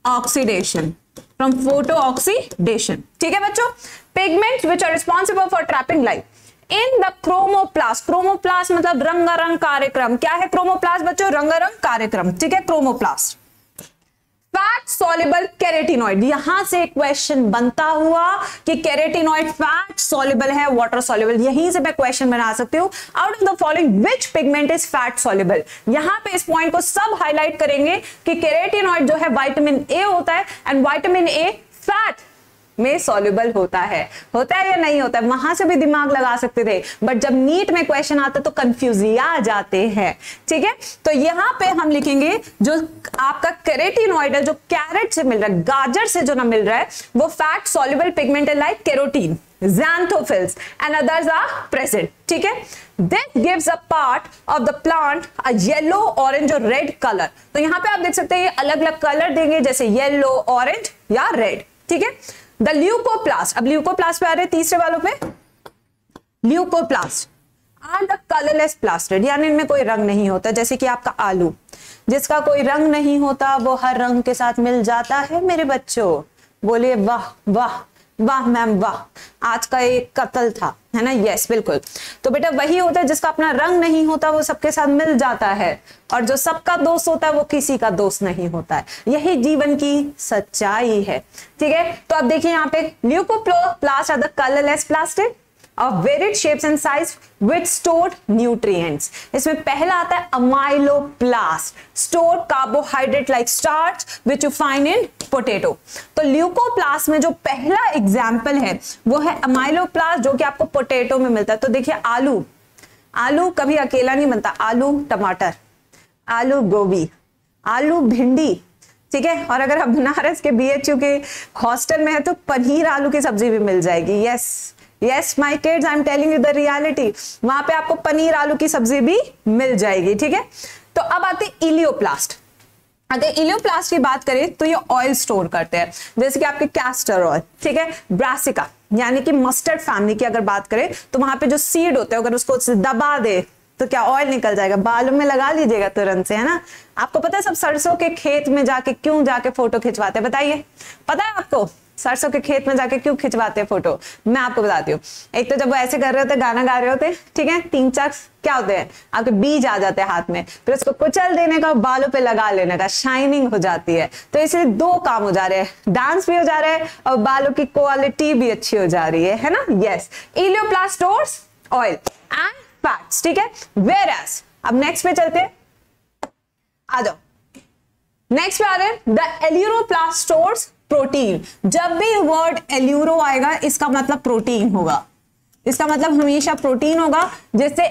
oxidation from photo oxidation ठीक है बच्चों? Pigments which are responsible for trapping light in the chromoplast chromoplast मतलब रंगारंग कार्यक्रम। क्या है क्रोमोप्लास्ट बच्चों? रंगारंग कार्यक्रम। ठीक है? क्रोमोप्लास्ट फैट सॉलिबल कैरेटिनॉइड यहाँ से क्वेश्चन बनता हुआ कि कैरेटिनॉइड फैट सॉलिबल है वाटर सॉलिबल यहीं से मैं क्वेश्चन बना सकती हूँ। Out of the following which pigment is fat soluble यहाँ पे इस पॉइंट को सब हाईलाइट करेंगे कि कैरेटिनॉइड जो है वाइटामिन ए होता है एंड वाइटामिन ए फैट में सॉल्युबल होता है। होता है या नहीं होता है? वहाँ से भी दिमाग लगा सकते थे। बट जब नीट में क्वेश्चन आता तो कंफ्यूजिया आ जाते हैं। ठीक है? तो यहाँ पे हम लिखेंगे जो आपका कैरेटिनॉइड है, जो कैरेट से मिल रहा है, गाजर से जो ना मिल रहा है, वो fat soluble pigment like carotene xanthophylls, and others are present ठीक है? This gives a part of the plant a yellow, orange और red color तो यहाँ पे आप देख सकते हैं, ये अलग अलग कलर देंगे, जैसे येलो ऑरेंज या रेड ठीक है? द ल्यूकोप्लास्ट अब ल्यूकोप्लास्ट पे आ रहे हैं तीसरे वालों पे। Leucoplast are the colourless plastid यानी इनमें कोई रंग नहीं होता, जैसे कि आपका आलू। जिसका कोई रंग नहीं होता, वो हर रंग के साथ मिल जाता है, मेरे बच्चों। बोलिए, वाह वाह वाह, मैम, वाह। आज का एक कत्ल था, है ना? यस बिल्कुल। तो बेटा, वही होता है जिसका अपना रंग नहीं होता, वो सबके साथ मिल जाता है। और जो सबका दोस्त होता है, वो किसी का दोस्त नहीं होता है। यही जीवन की सच्चाई है। ठीक है? तो अब देखिए यहाँ पे leucoplast are the colourless plastic of varied shapes and size with stored nutrients. इसमें पहला आता है amyloplast stored carbohydrate like starch which you find in potato. तो ल्यूकोप्लास्ट में जो पहला एग्ज़ाम्पल है, वो है अमाइलोप्लास्ट जो कि आपको पोटेटो में मिलता है। तो देखिए आलू आलू कभी अकेला नहीं बनता। आलू, टमाटर, आलू गोभी, आलू भिंडी, ठीक है? और अगर आप बनारस के बीएचयू के हॉस्टल में है तो पनीर आलू की सब्ज़ी भी मिल जाएगी। Yes yes my kids I am telling you the reality वहाँ पे आपको पनीर आलू की सब्ज़ी भी मिल जाएगी, ठीक है? तो अब आते इलियोप्लास्ट। अगर इलियोप्लास्ट की बात करें तो ये ऑयल स्टोर करते हैं। जैसे कि आपके कैस्टर ऑयल ठीक है? ब्रासिका यानी कि मस्टर्ड फैमिली की अगर बात करें तो वहाँ पे जो सीड होते हैं, अगर उसको दबा दे तो क्या ऑयल निकल जाएगा? बालों में लगा लीजिएगा तुरंत से, है ना? आपको पता है सब सरसों के खेत में जाके, क्यों जाके फ़ोटो खिंचवाते हैं? बताइए। पता है आपको? सरसों के खेत में जाके क्यों खिंचवाते हैं फ़ोटो मैं आपको बताती हूँ। एक तो जब वो ऐसे कर रहे होते, गाना गा रहे होते, ठीक है? तीन चार, क्या होते हैं? आपके बीज आ जाते हैं हाथ में, फिर उसको कुचल देने का बालों पे लगा लेने का शाइनिंग हो जाती है। तो इसलिए दो काम हो जा रहे हैं। डांस भी हो जा रहा है और बालों की क्वालिटी भी अच्छी हो जा रही है है ना? Yes elaioplasts store oil and facts ठीक है? वेर एस अब नेक्स्ट पे चलते आ जाओ। नेक्स्ट पे आ रहे हैं। The aleuroplasts store protein. जब भी वर्ड एल्यूरो आएगा, इसका मतलब प्रोटीन होगा। इसका मतलब हमेशा प्रोटीन होगा। जैसे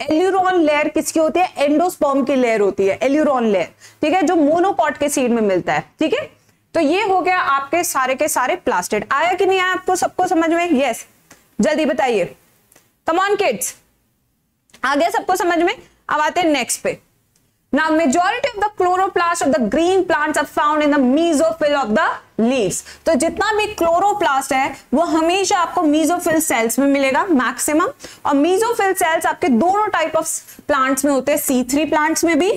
एल्यूरोन लेयर किसकी होती है? एंडोस्पर्म की लेयर होती है एल्यूरोन लेयर ठीक है? जो मोनोकॉट के सीड में मिलता है। ठीक है? तो ये हो गया आपके सारे के सारे प्लास्टिड आया कि नहीं आया आपको सबको समझ में? यस जल्दी बताइए। कमॉन किड्स आ गया सबको समझ में? अब आते हैं नेक्स्ट पे। Now, majority of the chloroplast of the green plants are found in the mesophyll of the leaves. तो जितना भी क्लोरोप्लास्ट है वो हमेशा आपको मीजोफिल सेल्स में मिलेगा मैक्सिमम और मीजोफिल सेल्स आपके दोनों टाइप ऑफ़ प्लांट्स में होते हैं सी थ्री प्लांट्स में भी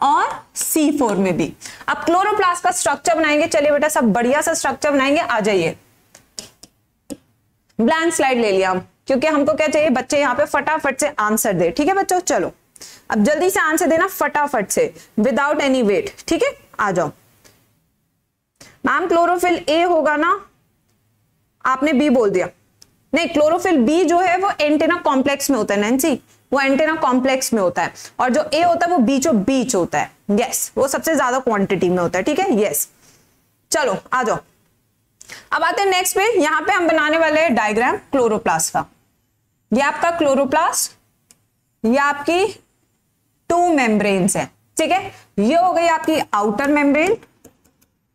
और सी फोर में भी. अब क्लोरोप्लास्ट का स्ट्रक्चर बनाएँगे। चलिए बेटा सब बढ़िया सा स्ट्रक्चर बनाएँगे। आ जाइए। ब्लैंक स्लाइड ले लिया हम क्योंकि हमको क्या चाहिए? बच्चे यहाँ पे फटाफट से आंसर दे। ठीक है बच्चों? चलो। अब जल्दी से आंसर देना फटाफट से विदाउट एनी वेट ठीक है? आ जाओ। मैम क्लोरोफिल ए होगा ना? आपने बी बोल दिया। नहीं क्लोरोफिल बी जो है वो एंटेना कॉम्प्लेक्स में होता है नैन्सी वो एंटेना कॉम्प्लेक्स में होता है। और जो ए होता है वो बीचो बीच होता है। यस yes, वो सबसे ज़्यादा क्वांटिटी में होता है ठीक है? यस चलो आ जाओ। अब आते हैं नेक्स्ट पे। यहाँ पे हम बनाने वाले हैं डायग्राम क्लोरोप्लास्ट का। ये आपका क्लोरोप्लास्ट ये आपकी टू मेम्ब्रेन्स है, ठीक है? ये हो गई आपकी आउटर मेम्ब्रेन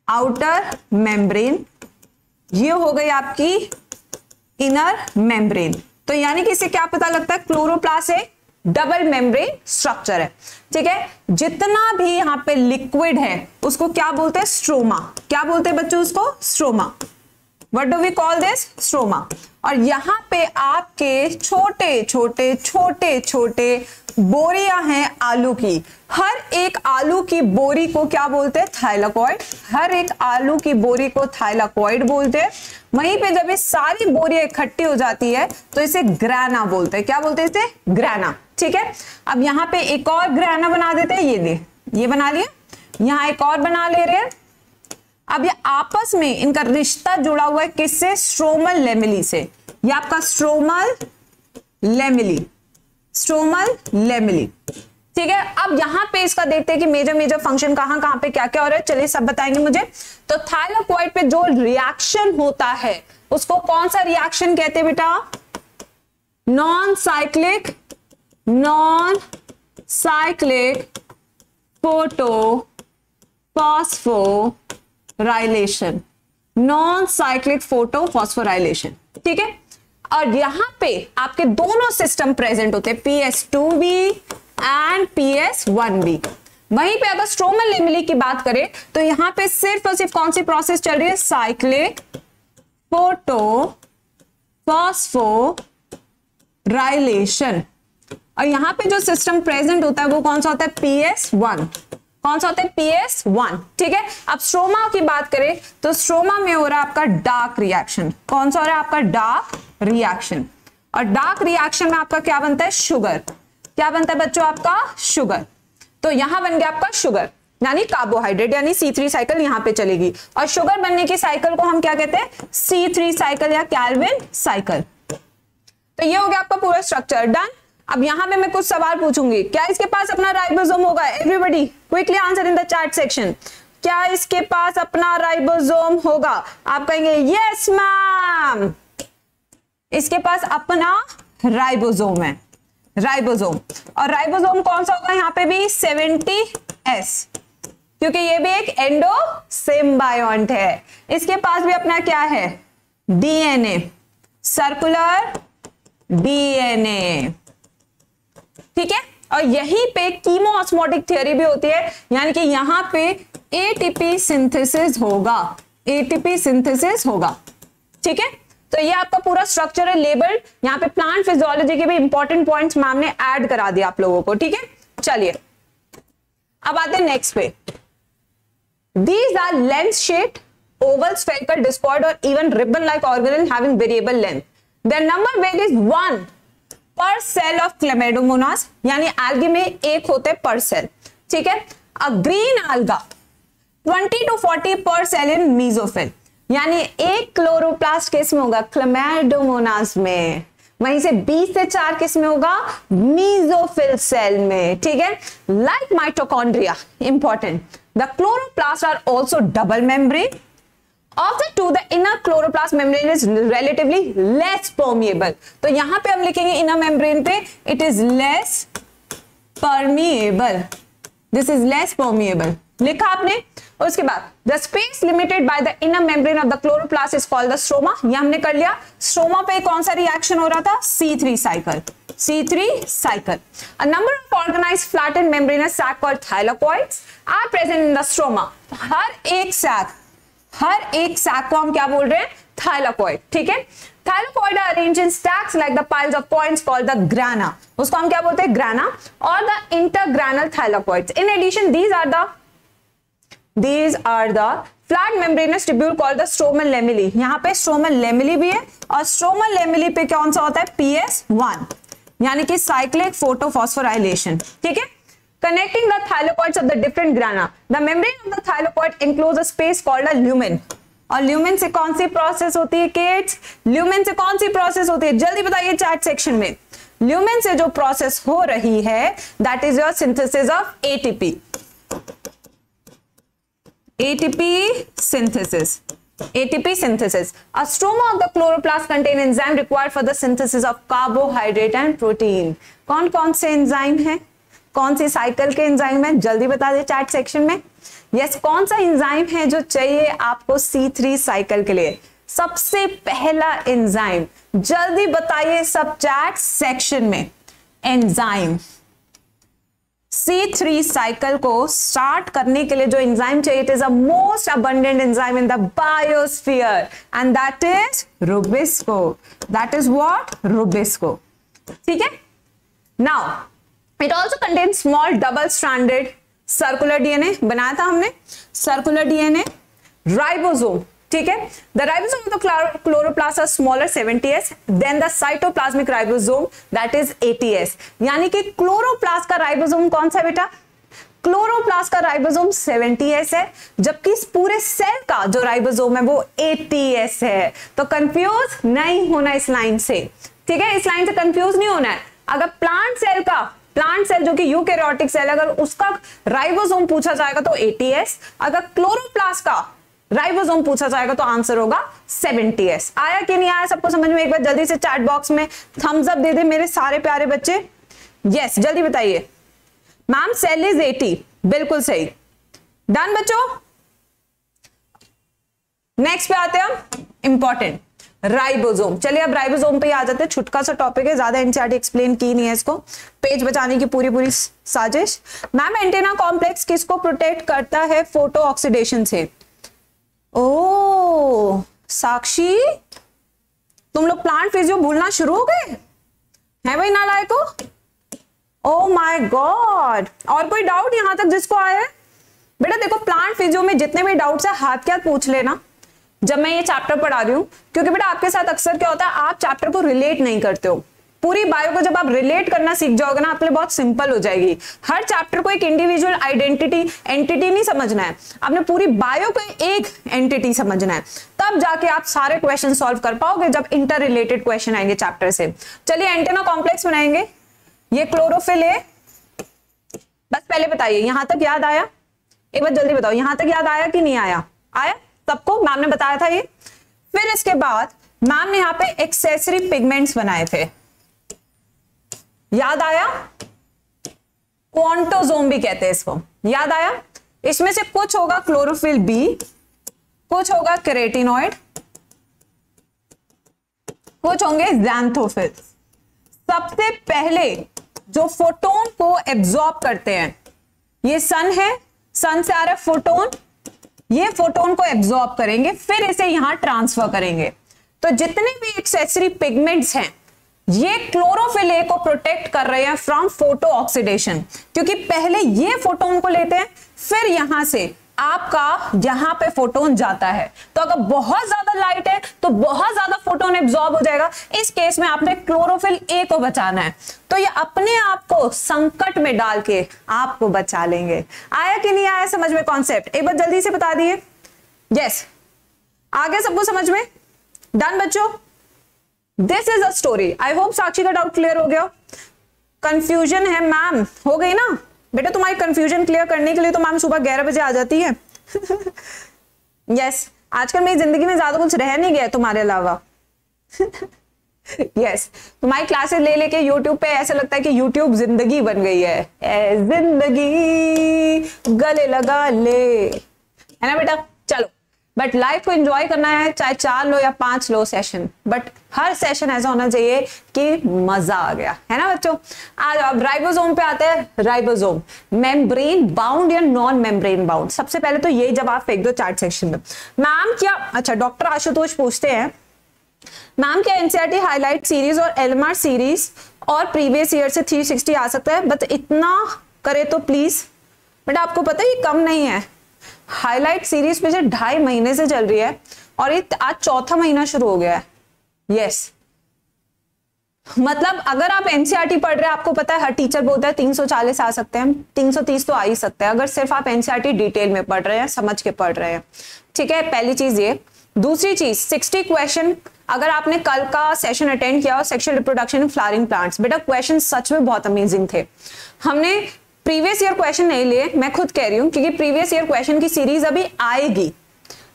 आउटर मेम्ब्रेन, ये हो गई आपकी इनर मेम्ब्रेन। तो यानी कि इससे क्या पता लगता है? क्लोरोप्लास एक डबल मेम्ब्रेन स्ट्रक्चर है, ठीक है? जितना भी यहाँ पे लिक्विड है, उसको क्या बोलते हैं? स्ट्रोमा। क्या बोलते हैं बच्चों उसको? Stroma. What do we call this stroma और यहाँ पे आपके छोटे छोटे छोटे छोटे बोरियाँ हैं आलू की। हर एक आलू की बोरी को क्या बोलते हैं? थाइलाकॉइड हर एक आलू की बोरी को थाइलाकॉइड बोलते हैं। वहीं पे जब ये सारी बोरियाँ इकट्ठी हो जाती है तो इसे ग्रैना बोलते हैं। क्या बोलते हैं इसे? ग्रैना। ठीक है? अब यहाँ पे एक और ग्रैना बना देते हैं। ये दे, ये बना लिए। यहाँ एक और बना ले रहे हैं। अब ये आपस में इनका रिश्ता जुड़ा हुआ है किससे? स्ट्रोमल लेमिली से। ये आपका स्ट्रोमल लेमिली। स्ट्रोमल लेमिली ठीक है, अब यहाँ पे इसका देखते हैं कि मेजर मेजर फ़ंक्शन कहाँ कहाँ पे क्या क्या हो रहा है। चलिए सब बताएँगे मुझे। तो थाइलाकोइड पे जो रिएक्शन होता है, उसको कौन सा रिएक्शन कहते हैं बेटा? Non cyclic non cyclic photo phosphorylation non cyclic photo phosphorylation ठीक है? और यहाँ पे आपके दोनों सिस्टम प्रेजेंट होते हैं P S two B and P S one B वहीं पे अगर स्ट्रोमल लेमिली की बात करें तो यहाँ पे सिर्फ़ और सिर्फ़ कौन सी प्रोसेस चल रही है? साइक्लिक फ़ोटो फॉस्फो राइलेशन और यहाँ पे जो सिस्टम प्रेजेंट होता है, वो कौन सा होता है? पी एस वन कौन सा होता है? पीएस वन ठीक है? अब स्ट्रोमा की बात करें तो स्ट्रोमा में हो रहा है आपका डार्क रिएक्शन कौन सा हो रहा है आपका डार्क रिएक्शन और डार्क रिएक्शन में आपका क्या बनता है? शुगर क्या बनता है बच्चों आपका? शुगर तो यहाँ बन गया आपका शुगर यानी कार्बोहाइड्रेट यानी सी थ्री साइकिल यहाँ पे चलेगी. और शुगर बनने की साइकिल को हम क्या कहते हैं? सी थ्री साइकिल या कैलविन साइकिल तो ये हो गया आपका पूरा स्ट्रक्चर डन अब यहाँ पे मैं कुछ सवाल पूछूँगी। क्या इसके पास अपना राइबोसोम होगा? Everybody quickly answer in the chat section क्या इसके पास अपना राइबोसोम होगा? आप कहेंगे यस मैम इसके पास अपना राइबोसोम है। राइबोसोम। और राइबोसोम कौन सा होगा यहाँ पे भी? 70 एस। क्योंकि ये भी एक एंडो सिम्बायोंट है। इसके पास भी अपना क्या है? डीएनए। Circular DNA. ठीक है? और यहीं पे कीमोस्मोटिक थियोरी भी होती है, यानी कि यहाँ पे एटीपी सिंथेसिस होगा। एटीपी सिंथेसिस होगा। ठीक है? तो ये आपका पूरा स्ट्रक्चर है लेबल्ड यहाँ पे प्लांट फिजियोलॉजी के भी इंपॉर्टेंट पॉइंट्स मैम ने ऐड करा दिया आप लोगों को, ठीक है? चलिए। अब आते हैं नेक्स्ट पे। These are length shaped oval spherical discoid or even ribbon like organelle having variable length. Their number varies one per cell of Chlamydomonas, यानी एल्गी में एक होते पर सेल ठीक है? अ ग्रीन alga 20 टू 40 पर सेल इन मीजोफिल यानी एक क्लोरोप्लास्ट किसमें होगा? क्लेमेडोमोनास में। वहीं से 20 से चार किसमें होगा? मीजोफिल सेल में, ठीक है? Like mitochondria important the chloroplast are also double membrane of the two the inner chloroplast membrane is relatively less permeable तो यहाँ पे हम लिखेंगे inner membrane पे it is less permeable this is less permeable लिखा आपने उसके बाद the space limited by the inner membrane of the chloroplast is called the stroma ये हमने कर लिया स्ट्रोमा पे कौन सा रिएक्शन हो रहा था C3 cycle C3 cycle. A number of organized flattened membranous sac called thylakoids are present in the stroma. हर एक sac हर एक सैक को हम क्या बोल रहे हैं? थाइलाकोइड ठीक है? Thylakoid are arrange in stacks like the piles of points called the grana उसको हम क्या बोलते हैं? ग्राना और the intergranal thylakoids in addition these are the these are the flat membranous tubule called the stromal lamellae यहाँ पे stromal lamellae भी है और स्ट्रोमल लेमिली पे कौन सा होता है? पीएस वन यानी कि साइक्लिक फोटोफॉस्फोराइलेशन ठीक है? connecting the thylopods of the different grana. The membrane of the thylopod encloses a space called a lumen. और ल्यूमेन से कौन सी प्रोसेस होती है किड्स ल्यूमेन से कौन सी प्रोसेस होती है? जल्दी बताइए चैट सेक्शन में। ल्यूमेन से जो प्रोसेस हो रही है that is your synthesis of ATP ATP synthesis ATP synthesis a stroma of the chloroplast contain enzyme required for the synthesis of carbohydrate and protein कौन कौन से एंजाइम है? कौन सी साइकिल के एंजाइम है? जल्दी बता दे चैट सेक्शन में। यस yes, कौन सा एंजाइम है जो चाहिए आपको C3 साइकिल के लिए? सबसे पहला एंजाइम जल्दी बताइए सब चैट सेक्शन में। एंजाइम C3 साइकिल को स्टार्ट करने के लिए जो एंजाइम चाहिए it is a most abundant enzyme in the biosphere and that is rubisco that is what rubisco ठीक है? Now it also contain small double stranded circular DNA बनाया था हमने सर्कुलर डीएनए राइबोसोम ठीक है? The ribosome of the chloroplast are smaller 70s than the cytoplasmic ribosome that is 80s यानी कि chloroplast का राइबोसोम कौन सा बेटा? क्लोरोप्लास्ट का राइबोसोम 70s है, जबकि इस पूरे सेल का जो राइबोसोम है वो 80s है। तो कंफ्यूज नहीं होना इस लाइन से, ठीक है? इस लाइन से कंफ्यूज नहीं होना है। अगर प्लांट सेल का प्लांट सेल जो कि यूकैरियोटिक सेल अगर उसका राइबोसोम पूछा जाएगा तो 80s अगर क्लोरोप्लास्ट का राइबोसोम पूछा जाएगा तो आंसर होगा 70s आया कि नहीं आया, सबको समझ में? एक बार जल्दी से चैट बॉक्स में थम्स अप दे दे मेरे सारे प्यारे बच्चे। यस जल्दी बताइए। मैम सेल इज़ 80 बिल्कुल सही। डन बच्चों? नेक्स्ट पे आते हैं हम। Important ribosome. चलिए अब राइबोसोम पे आ जाते हैं। छुटका सा टॉपिक है। ज़्यादा एनसीआरटी एक्सप्लेन की नहीं है इसको। पेज बचाने की पूरी पूरी साजिश। मैम एंटेना कॉम्प्लेक्स किसको प्रोटेक्ट करता है? फ़ोटो ऑक्सीडेशन से। ओ साक्षी, तुम लोग प्लांट फिजियो भूलना शुरू हो गए? है भाई नालायक? को ओ माय गॉड और कोई डाउट यहाँ तक जिसको आया है? बेटा देखो प्लांट फिजियो में जितने भी डाउट्स है, हाथ क्या पूछ लेना। जब मैं ये चैप्टर पढ़ा रही हूँ, क्योंकि बेटा आपके साथ अक्सर क्या होता है, आप चैप्टर को रिलेट नहीं करते हो। पूरी बायो को जब आप रिलेट करना सीख जाओगे ना, आपके लिए बहुत सिंपल हो जाएगी। हर चैप्टर को एक इंडिविजुअल आइडेंटिटी एंटिटी नहीं समझना है। आपने पूरी बायो को एक एंटिटी समझना है। तब जाके आप सारे क्वेश्चन सॉल्व कर पाओगे जब इंटर रिलेटेड क्वेश्चन आएँगे चैप्टर से। चलिए एंटेना कॉम्प्लेक्स बनाएँगे। ये क्लोरोफिल है। बस पहले बताइए, यहाँ तक याद आया? एक बार जल्दी बताओ, यहाँ तक याद आया कि नहीं आया? आया? सबको मैम ने बताया था ये। फिर इसके बाद मैम ने यहाँ पे एक्सेसरी पिगमेंट्स बनाए थे। याद आया? क्वांटोजोम भी कहते हैं इसको। याद आया? इसमें से कुछ होगा क्लोरोफिल बी कुछ होगा केरेटिनॉइड कुछ होंगे जैंथोफिल्स सबसे पहले जो फोटोन को एब्जॉर्ब करते हैं, ये सन है सन से आ रहा है फोटोन ये फोटोन को एब्जॉर्ब करेंगे, फिर इसे यहाँ ट्रांसफ़र करेंगे। तो जितने भी एक्सेसरी पिगमेंट्स हैं, ये क्लोरोफिल को प्रोटेक्ट कर रहे हैं फ्रॉम फ़ोटो ऑक्सीडेशन क्योंकि पहले ये फोटोन को लेते हैं, फिर यहाँ से आपका यहाँ पे फोटोन जाता है। तो अगर बहुत ज़्यादा लाइट है तो बहुत ज़्यादा फोटोन एब्जॉर्ब हो जाएगा। इस केस में आपने क्लोरोफिल ए को बचाना है। तो ये अपने आप को संकट में डाल के आपको बचा लेंगे। आया कि नहीं आया समझ में कॉन्सेप्ट एक बार जल्दी से बता दिए। यस आगे सबको समझ में? डन बच्चों? This is a story I hope Sakshi का डाउट क्लियर हो गया। कंफ्यूजन है मैम हो गई ना? बेटा तुम्हारी कंफ्यूजन क्लियर करने के लिए तो मैम सुबह ग्यारह बजे आ जाती है। यस yes, आजकल मेरी ज़िंदगी में ज़्यादा कुछ रह नहीं गया तुम्हारे अलावा। यस yes, तुम्हारी क्लासेस ले लेके यूट्यूब पे ऐसा लगता है कि यूट्यूब ज़िंदगी बन गई है। ज़िंदगी गले लगा ले। है ना बेटा? चलो बट लाइफ को एंजॉय करना है चाहे चार लो या पाँच लो सेशन बट हर सेशन ऐसा होना चाहिए कि मज़ा आ गया। है ना बच्चों? आज अब राइबोसोम पे आते हैं राइबोसोम मेम्ब्रेन बाउंड या नॉन मेम्ब्रेन बाउंड सबसे पहले तो ये जब आप फेंक दो चार्ट सेक्शन में। मैम क्या अच्छा डॉक्टर आशुतोष पूछते हैं। मैम क्या एनसीआरटी हाईलाइट सीरीज़ और एलएमआर सीरीज़ और प्रीवियस ईयर से 360 आ सकता है? बट इतना करे तो प्लीज़ बट आपको पता है ये कम नहीं है। हाईलाइट सीरीज़ पिछले ढाई महीने से चल रही है और ये आज चौथा महीना शुरू हो गया है। यस मतलब अगर आप एनसीआरटी पढ़ रहे हैं, आपको पता है हर टीचर बोलता है 340 आ सकते हैं 330 तो आ ही सकते हैं। अगर सिर्फ़ आप एनसीआरटी डिटेल में पढ़ रहे हैं, समझ के पढ़ रहे हैं। ठीक है, पहली चीज़ ये। दूसरी चीज़ 60 क्वेश्चन अगर आपने कल का सेशन अटेंड किया हो सेक्शुअल रिप्रोडक्शन फ्लावरिंग प्लांट्स बेटा क्वेश्चन सच में बहुत अमेजिंग थे। हमने प्रीवियस ईयर क्वेश्चन नहीं लिए, मैं खुद कह रही हूँ, क्योंकि प्रीवियस ईयर क्वेश्चन की सीरीज़ अभी आएगी।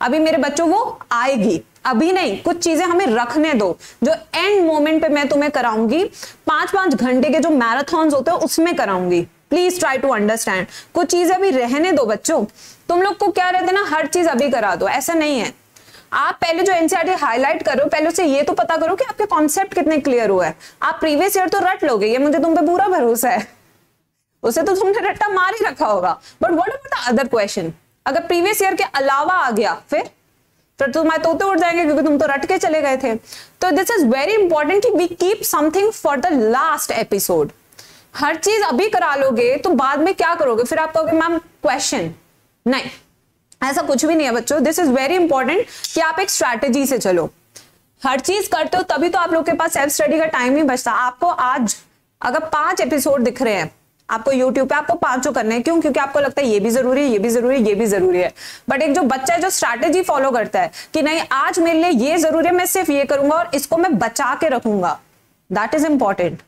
अभी मेरे बच्चों, वो आएगी। अभी नहीं, कुछ चीज़ें हमें रखने दो। जो एंड मोमेंट पे मैं तुम्हें कराऊँगी पाँच पाँच घंटे के जो मैराथन होते हैं, उसमें कराऊँगी। प्लीज़ ट्राई टू अंडरस्टैंड कुछ चीज़ें अभी रहने दो बच्चों। तुम लोग को क्या रहते ना, हर चीज़ अभी करा दो, ऐसा नहीं है। आप पहले जो एनसीआरटी हाईलाइट करो, पहले उसे ये तो पता करो कि आपके कॉन्सेप्ट कितने क्लियर हुआ है। आप प्रीवियस ईयर तो रट लोगे, ये मुझे तुम पे पूरा भरोसा है। उसे तो तुमने रट्टा मार ही रखा होगा। But what about other question अगर प्रीवियस ईयर के अलावा आ गया, फिर? फिर तुम्हारे तोते उड़ जाएँगे क्योंकि तुम तो रट के चले गए थे। तो दिस इज़ वेरी इंपॉर्टेंट कि we keep something for the last episode हर चीज़ अभी करा लोगे तो बाद में क्या करोगे? फिर आप कहोगे मैम क्वेश्चन नहीं, ऐसा कुछ भी नहीं है बच्चों। दिस इज़ वेरी इंपॉर्टेंट कि आप एक स्ट्रैटेजी से चलो। हर चीज़ करते हो, तभी तो आप लोग के पास सेल्फ स्टडी का टाइम ही बचता। आपको आज, अगर पाँच एपिसोड दिख रहे हैं आपको यूट्यूब पे आपको पाँचों करने हैं। क्यों? क्योंकि आपको लगता है ये भी ज़रूरी है, ये भी ज़रूरी है, ये भी ज़रूरी है। बट एक जो बच्चा है, जो स्ट्रैटेजी फॉलो करता है कि नहीं, आज मेरे लिए ये ज़रूरी है, मैं सिर्फ़ ये करूँगा और इसको मैं बचा के रखूँगा। दैट इज़ इंपॉर्टेंट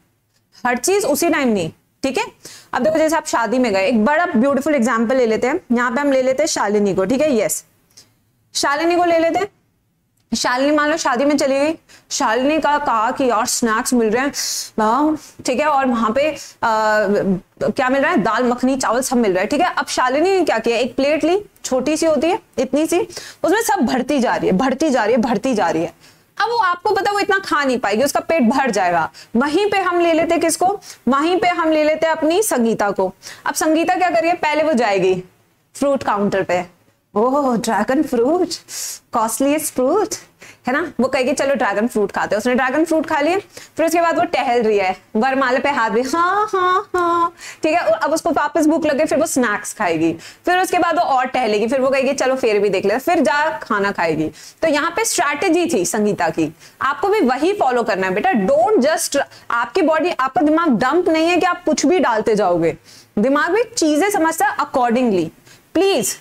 हर चीज़ उसी टाइम नहीं, ठीक है? अब देखो, जैसे आप शादी में गए, एक बड़ा ब्यूटीफुल एग्ज़ाम्पल ले लेते हैं। यहाँ पे हम ले लेते हैं शालिनी को, ठीक है? यस शालिनी को ले लेते हैं। शालिनी मान लो शादी में चली गई। शालिनी का कहा कि यार स्नैक्स मिल रहे हैं। ठीक है और वहाँ पे आ, क्या मिल रहा है? दाल मखनी चावल सब मिल रहा है ठीक है? अब शालिनी ने क्या किया? एक प्लेट ली छोटी सी होती है इतनी सी उसमें सब भरती जा रही है भरती जा रही है भरती जा रही है। अब वो आपको पता वो इतना खा नहीं पाएगी उसका पेट भर जाएगा। वहीं पे हम ले लेते किसको? वहीं पे हम ले लेते अपनी संगीता को। अब संगीता क्या करिए पहले वो जाएगी फ्रूट काउंटर पे। Oh dragon fruit costliest fruit है ना? वो कहेगी, चलो ड्रैगन फ्रूट खाते हैं। उसने ड्रैगन फ्रूट खा लिया फिर उसके बाद वो टहल रही है, वरमाले पे हाथ भी हाँ हाँ हाँ। ठीक है? अब उसको वापस भूख लगे, फिर वो स्नैक्स खाएगी। फिर उसके बाद वो और टहलेगी, फिर वो कहेगी, चलो फिर भी देख ले, फिर जा खाना खाएगी। तो यहाँ पे स्ट्रैटेजी थी संगीता की। आपको भी वही फॉलो करना है, बेटा। डोंट जस्ट आपकी बॉडी आपका दिमाग डंप नहीं है कि आप कुछ भी डालते जाओगे। दिमाग में चीज़ें समझता है अकॉर्डिंगली प्लीज़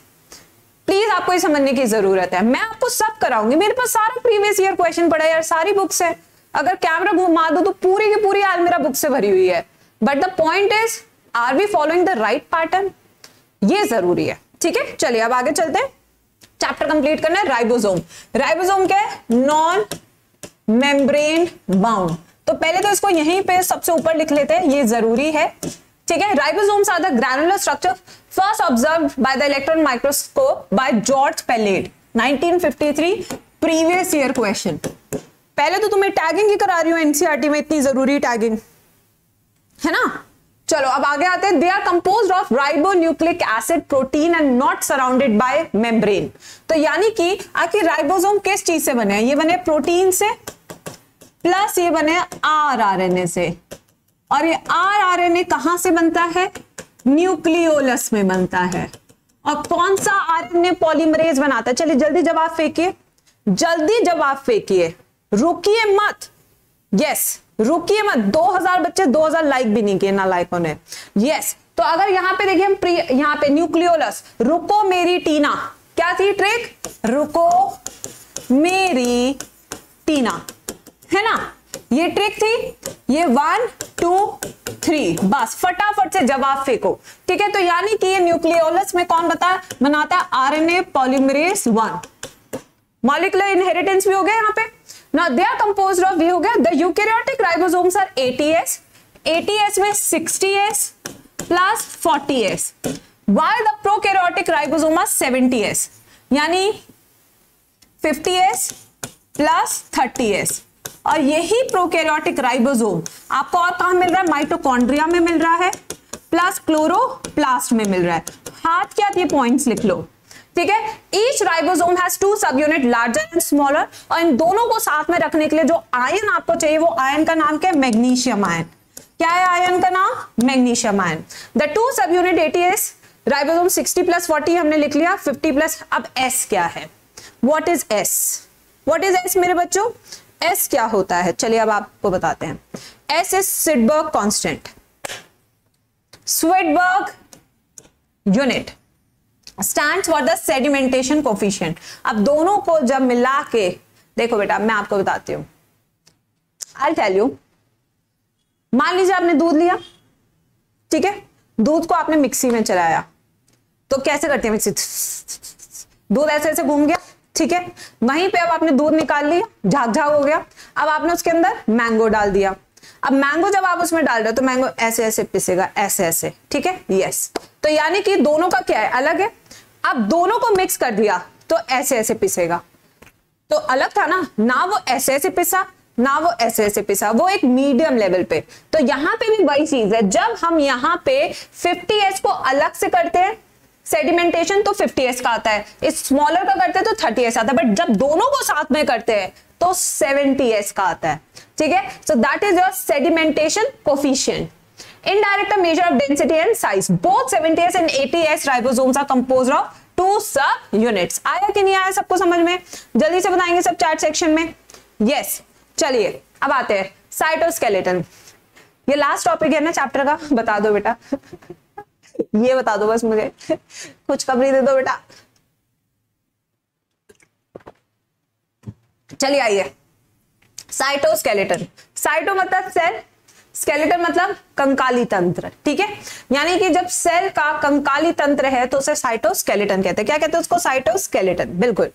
प्लीज़ आपको ये समझने की ज़रूरत है। मैं आपको सब कराऊँगी। मेरे पास सारा प्रीवियस ईयर क्वेश्चन पड़ा है यार, सारी बुक्स है। अगर कैमरा घुमा दो तो पूरी की पूरी आज मेरा बुक से भरी हुई है। But the point is are we following the right pattern ये ज़रूरी है। ठीक है? चलिए अब आगे चलते हैं। चैप्टर कंप्लीट करना है राइबोसोम राइबोसोम क्या है? नॉन मेम्ब्रेन बाउंड तो पहले तो इसको यहीं पे सबसे ऊपर लिख लेते हैं। ये ज़रूरी है। ठीक है? Ribosomes are the granular structure first observe by the electron microscope by George Palade 1953 previous year question पहले तो तुम्हें टैगिंग ही करा रही हूँ एनसीआरटी में, इतनी ज़रूरी टैगिंग है ना? चलो, अब आगे आते हैं। They are compose of ribonucleic acid protein and not surrounded by membrane तो यानी कि, आखिर राइबोसोम किस चीज़ से बने ये बने प्रोटीन से प्लस ये बने आर आर से। और ये आर आर एन ए कहाँ से बनता है? न्यूक्लियोलस में बनता है। और कौन सा आर एन ए पॉलीमरेज बनाता है? चलिए जल्दी जवाब फेंकिए। जल्दी जवाब फेंकिए। रुकिए मत। यस रुकिए मत। 2000 बच्चे 2000 लाइक भी नहीं किए ना लाइकों ने यस तो अगर यहाँ पे देखिए हम यहाँ पे न्यूक्लियोलस रुको मेरी टीना। क्या थी ट्रिक रुको मेरी टीना। है ना? ये ट्रिक थी, ये वन टू थ्री बस, फटाफट से जवाब फेंको। ठीक है तो यानी कि ये न्यूक्लियोलस में कौन बता, बनाता है RNA polymerase one molecular inheritance भी हो गया यहाँ पे। ना दे आर कंपोज ऑफ़ भी हो गया the eukaryotic ribosomes are eighty S eighty S में sixty S plus forty S why the prokaryotic ribosome are seventy S यानी fifty S plus thirty S और यही प्रोकैरियोटिक राइबोसोम आपको और कहा मिल रहा है? माइटोकॉन्ड्रिया में मिल रहा है प्लस क्लोरोप्लास्ट में मिल रहा है। हाथ क्या ये पॉइंट्स लिख लो, ठीक है? Each ribosome has two sub unit larger and smaller और इन दोनों को साथ में रखने के लिए जो आयन आपको चाहिए, वो आयन का नाम क्या है? मैग्नीशियम आयन क्या है आयन का नाम? Magnesium ion the two sub unit eighty S ribosome 60 plus 40 हमने लिख लिया 50 प्लस अब एस क्या है? What is S what is S मेरे बच्चों? एस क्या होता है? चलिए अब आपको बताते हैं। S is Svedberg constant Svedberg unit stand for the sedimentation coefficient अब दोनों को जब मिला के, देखो बेटा मैं आपको बताती हूँ। आई टेल यू मान लीजिए आपने दूध लिया। ठीक है? दूध को आपने मिक्सी में चलाया। तो कैसे करते हैं मिक्सी? दूध ऐसे ऐसे घूम गया। ठीक है? वहीं पे अब आपने दूध निकाल लिया, झाग झाग हो गया। अब आपने उसके अंदर मैंगो डाल दिया। अब मैंगो जब आप उसमें डाल रहे हो तो मैंगो ऐसे ऐसे पिसेगा, ऐसे ऐसे। ठीक है? यस तो यानी कि दोनों का क्या है? अलग है। अब दोनों को मिक्स कर दिया तो ऐसे ऐसे पिसेगा। तो अलग था ना? ना वो ऐसे ऐसे पिसा, ना वो ऐसे ऐसे पिसा। वो एक मीडियम लेवल पे। तो यहाँ पे भी वही चीज़ है। जब हम यहाँ पे 50 एस को अलग से करते हैं सेडिमेंटेशन तो 50 एस का आता है। इस स्मॉलर का करते हैं तो 30 एस आता है। बट जब दोनों को साथ में करते हैं तो 70 एस का आता है। ठीक है? So that is your sedimentation coefficient indirect measure of density and size. Both 70s and 80s ribosomes are composed of two sub units आया कि नहीं आया सबको समझ में? जल्दी से बताएँगे सब चार्ट सेक्शन में? Yes yes. चलिए, अब आते हैं। साइटोस्केलेटन ये लास्ट टॉपिक है ना चैप्टर का? बता दो बेटा। ये बता दो बस मुझे। कुछ खबरी दे दो बेटा। चलिए आइए। साइटोस्केलेटन। साइटो मतलब सेल, स्केलेटन मतलब कंकाली तंत्र, ठीक है? यानी कि जब सेल का कंकाली तंत्र है तो उसे साइटोस्केलेटन कहते हैं। क्या कहते हैं उसको? साइटोस्केलेटन, बिल्कुल।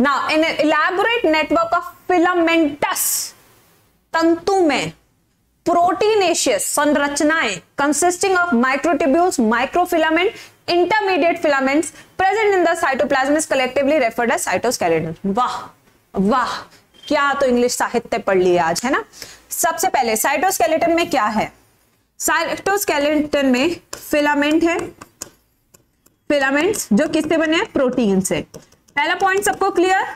ना in elaborate network of filamentous तंतु में प्रोटीनेशियस संरचनाएँ consisting of microtubules microfilament intermediate filaments present in the cytoplasm is collectively referred as cytoskeleton वाह वाह, क्या तो इंग्लिश साहित्य पढ़ लिया आज, है ना? सबसे पहले साइटोस्केलेटन में क्या है? साइटोस्केलेटन में फिलामेंट है। फिलामेंट्स जो किससे बने हैं? प्रोटीन से। पहला पॉइंट सबको क्लियर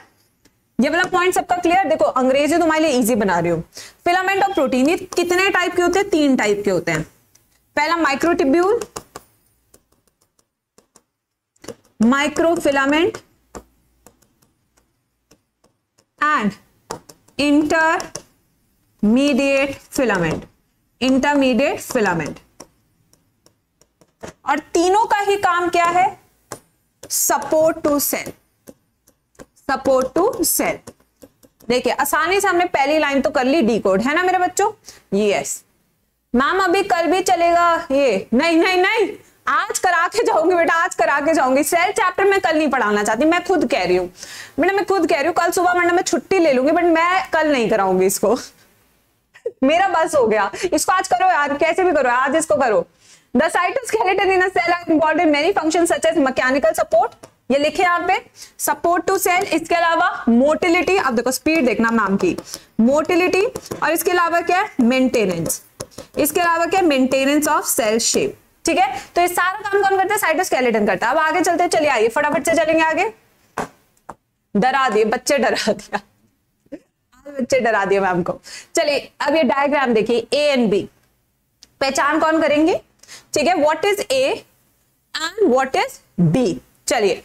ये वाला पॉइंट सबका क्लियर देखो, अंग्रेज़ी तुम्हारे लिए इजी बना रही हूँ। फिलामेंट और प्रोटीन ये कितने टाइप के होते हैं? तीन टाइप के होते हैं। पहला microtubule microfilament and intermediate filament intermediate filament और तीनों का ही काम क्या है? Support to cell support to cell देखिए, आसानी से हमने पहली लाइन तो कर ली डी कोड है ना मेरे बच्चों? यस मैम अभी कल भी चलेगा ये। नहीं नहीं नहीं। आज करा के जाऊँगी बेटा, आज करा के जाऊँगी। सेल चैप्टर में कल नहीं पढ़ाना चाहती, मैं खुद कह रही हूँ। बेटा, मैं खुद कह रही हूँ, कल सुबह वरना मैं छुट्टी ले लूँगी बट मैं कल नहीं कराऊँगी इसको। मेरा बस हो गया। इसको आज करो यार, कैसे भी करो, आज इसको करो। The cytoskeleton in a cell are in many function such as mechanical support ये लिखे यहाँ पे सपोर्ट टू सेल इसके अलावा मोटिलिटी अब देखो स्पीड देखना मैम की। मोटिलिटी और इसके अलावा क्या है? मेंटेनेंस इसके अलावा क्या मेंटेनेंस ऑफ़ सेल शेप ठीक है? तो ये सारा काम कौन करता है? साइटोस्केलेटन करता है। अब आगे चलते चलिए आइए, फटाफट से चलेंगे आगे। डरा दिए, बच्चे डरा दिया। बच्चे डरा दिए मैम को। चलिए, अब ये डायग्राम देखिए ए एंड बी पहचान कौन करेंगे? ठीक है what is A and what is B चलिए।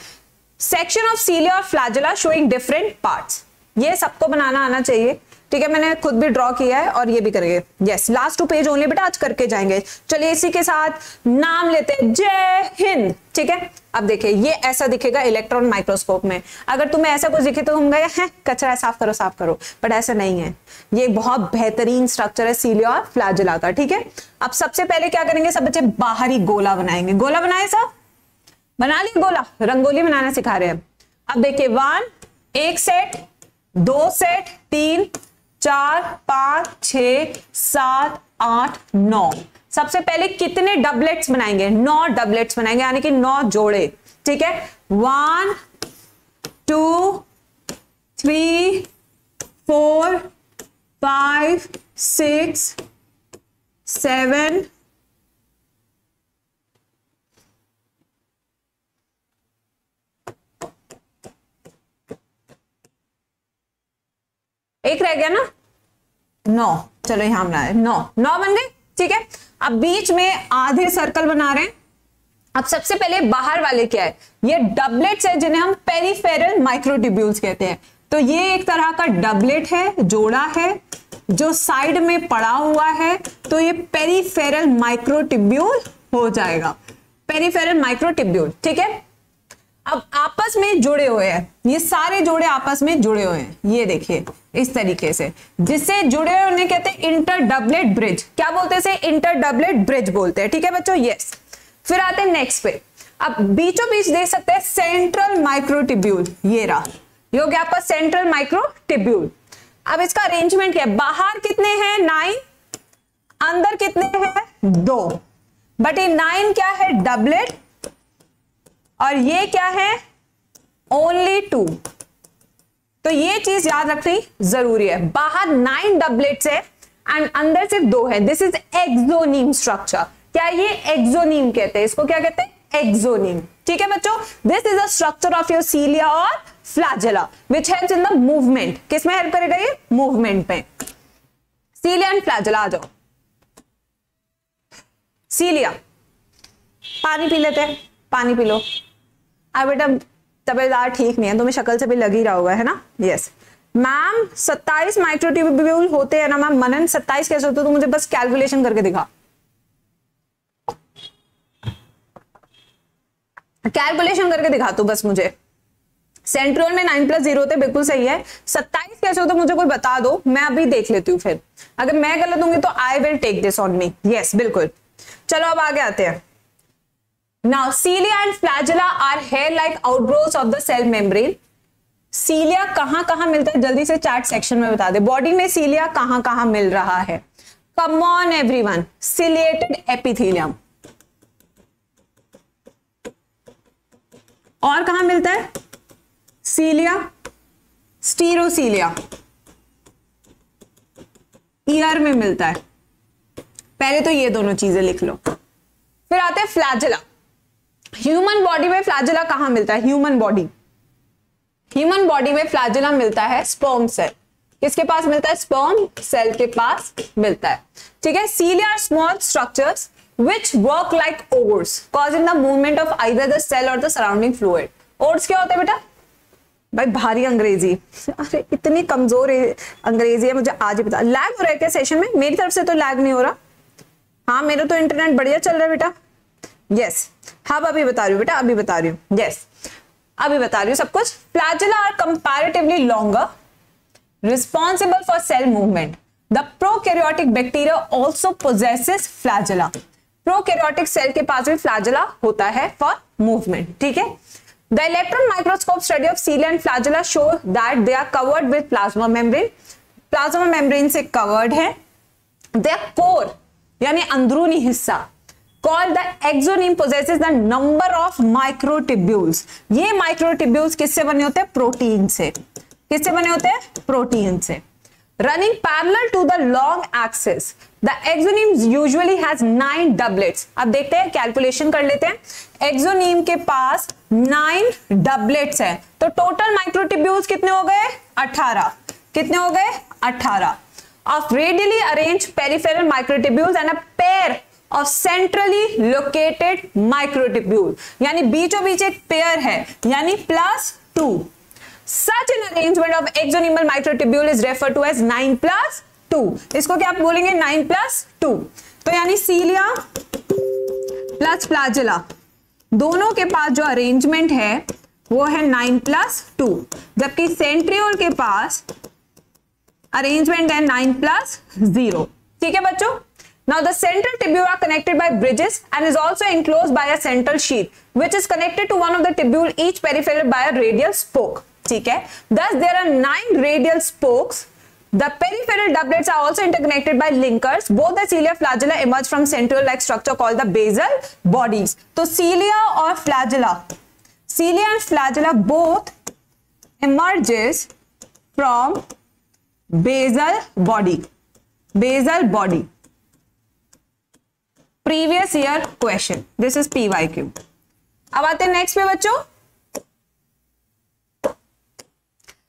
सेक्शन ऑफ़ सीलिया और फ्लैजुला शोइंग डिफरेंट पार्ट्स ये सबको बनाना आना चाहिए। ठीक है, मैंने खुद भी ड्रॉ किया है और ये भी करेंगे yes last two page only बेटा, आज करके जाएँगे। चलिए, इसी के साथ नाम लेते हैं। जय हिंद। ठीक है? अब देखिए, ये ऐसा दिखेगा इलेक्ट्रॉन माइक्रोस्कोप में। अगर तुम्हें ऐसा कुछ दिखे तो हम गए हैं, कचरा साफ़ करो साफ़ करो। बट ऐसा नहीं है। ये बहुत बेहतरीन स्ट्रक्चर है सीलिया और फ्लैजुला का। ठीक है? अब सबसे पहले क्या करेंगे? सब बच्चे बाहरी गोला बनाएँगे। गोला बनाए सब? बना लिया गोला रंगोली बनाना सिखा रहे हैं। अब देखिए वन एक सेट दो सेट तीन, चार, पाँच छ सात, आठ, नौ। सबसे पहले कितने डबलेट्स बनाएँगे? नौ डबलेट्स बनाएँगे, यानी कि नौ जोड़े। ठीक है? One two three four five six seven एक रह गया ना? नौ। चलो यहाँ बना रहे नौ। नौ बन गए ठीक है। अब बीच में आधे सर्कल बना रहे हैं। अब सबसे पहले बाहर वाले क्या है? ये डबलेट्स है जिन्हें हम पेरीफेरल माइक्रोटिब्यूल्स कहते हैं। तो ये एक तरह का डबलेट है, जोड़ा है, जो साइड में पड़ा हुआ है तो ये पेरीफेरल माइक्रोटिब्यूल हो जाएगा। पेरीफेरल माइक्रोटिब्यूल ठीक है? अब आपस में जुड़े हुए हैं। ये सारे जोड़े आपस में जुड़े हुए हैं। ये देखिए, इस तरीके से। जिससे जुड़े हुए उन्हें कहते हैं इंटर डबलेट ब्रिज क्या बोलते हैं इंटर डबलेट ब्रिज बोलते हैं। ठीक है बच्चों? यस फिर आते हैं नेक्स्ट पे। अब बीचों बीच देख सकते हैं सेंट्रल माइक्रोटिब्यूल ये रहा। ये हो गया आपका सेंट्रल माइक्रोटिब्यूल अब इसका अरेंजमेंट क्या है? बाहर कितने हैं? नाइन अंदर कितने हैं? दो। बट ये नाइन क्या है? डबलेट और ये क्या है? ओनली टू तो ये चीज़ याद रखनी ज़रूरी है। बाहर नाइन डबलेट्स है एंड अंदर सिर्फ़ दो है। दिस इज़ एक्सोनीम स्ट्रक्चर क्या ये एक्सोनीम कहते हैं? इसको क्या कहते हैं? एक्सोनीम ठीक है बच्चों? This is a structure of your cilia और flagella which help in the movement किसमें हेल्प करेगा ये? मूवमेंट में। सीलिया एंड फ्लैजेला आ जाओ। सीलिया पानी पी लेते हैं। पानी पी लो। अब बेटा तबेदार ठीक नहीं है तुम्हें शक्ल से भी लग ही रहा होगा, है ना? यस मैम 27 माइक्रोट्यूब्यूल होते हैं ना मैम मनन 27 कैसे होते तो मुझे बस कैलकुलेशन करके दिखा। कैलकुलेशन करके दिखा तू बस मुझे। सेंट्रल में नाइन प्लस ज़ीरो थे, बिल्कुल सही है। सत्ताईस कैसे होते मुझे कोई बता दो, मैं अभी देख लेती हूँ फिर। अगर मैं गलत होंगी तो I will take this on me yes बिल्कुल। चलो, अब आगे आते हैं। Now, cilia and flagella are hair-like outgrowths of the cell membrane. सीलिया कहाँ कहाँ मिलता है? जल्दी से चार्ट सेक्शन में बता दे। बॉडी में सीलिया कहाँ कहाँ मिल रहा है? Come on everyone ciliated epithelium और कहाँ मिलता है? सीलिया स्टीरोसीलिया ईयर में मिलता है। पहले तो ये दोनों चीज़ें लिख लो। फिर आते हैं फ्लैजला ह्यूमन बॉडी में फ्लैजिला कहाँ मिलता है? ह्यूमन बॉडी ह्यूमन बॉडी में फ्लैजिला मिलता है स्पर्म सेल किसके पास मिलता है? स्पर्म सेल के पास मिलता है। ठीक है? Cilia small structures which work like oars, causing the movement of either the cell or the surrounding fluid. Oars क्या होता है बेटा? भाई भारी अंग्रेज़ी। अरे, इतनी कमज़ोर अंग्रेज़ी है, मुझे आज ही पता। लैग हो रहा है क्या सेशन में? मेरी तरफ़ से तो लैग नहीं हो रहा। हाँ मेरा तो इंटरनेट बढ़िया चल रहा है बेटा। यस हाँ अभी बता रही हूँ बेटा, अभी बता रही हूँ। यस अभी बता रही हूँ सब कुछ। Flagella are comparatively longer responsible for cell movement the prokaryotic bacteria also possesses flagella prokaryotic cell के पास भी फ्लैजिला होता है फॉर मूवमेंट ठीक है? The electron microscope study of cilia and flagella show that they are covered with plasma membrane plasma membrane से covered है. Their core यानी अंदरूनी हिस्सा call the axoneme possesses the number of microtubules ये microtubules किससे बने होते हैं? प्रोटीन से। किससे बने होते हैं? प्रोटीन से। Running parallel to the long axis, the exoneme usually has nine doublets. अब देखते हैं कैलकुलेशन कर लेते हैं। एक्सोनीम के पास नाइन डबलेट्स है। तो टोटल माइक्रोटिब्यूल्स कितने हो गए? 18 कितने हो गए? 18 of radially arranged peripheral microtubules and a pair of centrally located microtubule यानी बीचों बीच एक पेयर है, यानी plus two such an arrangement of axonemal microtubule is refer to as nine plus two इसको क्या आप बोलेंगे? नाइन प्लस टू तो यानी सीलिया प्लस प्लाजिला दोनों के पास जो अरेंजमेंट है, वो है नाइन प्लस टू जबकि सेंट्रियोल के पास अरेन्जमेंट है नाइन प्लस ज़ीरो ठीक है बच्चों? Now the central tibula are connected by bridges and is also enclosed by a central sheath which is connected to one of the tibule each peripheral by a radial spoke. Okay? Thus there are nine radial spokes. The peripheral doublets are also interconnected by linkers. Both the cilia flagella emerge from central like structure called the basal bodies. So cilia or flagella. Cilia and flagella both emerges from basal body. Basal body. Previous year question this is Q अब आते हैं next पे बच्चों।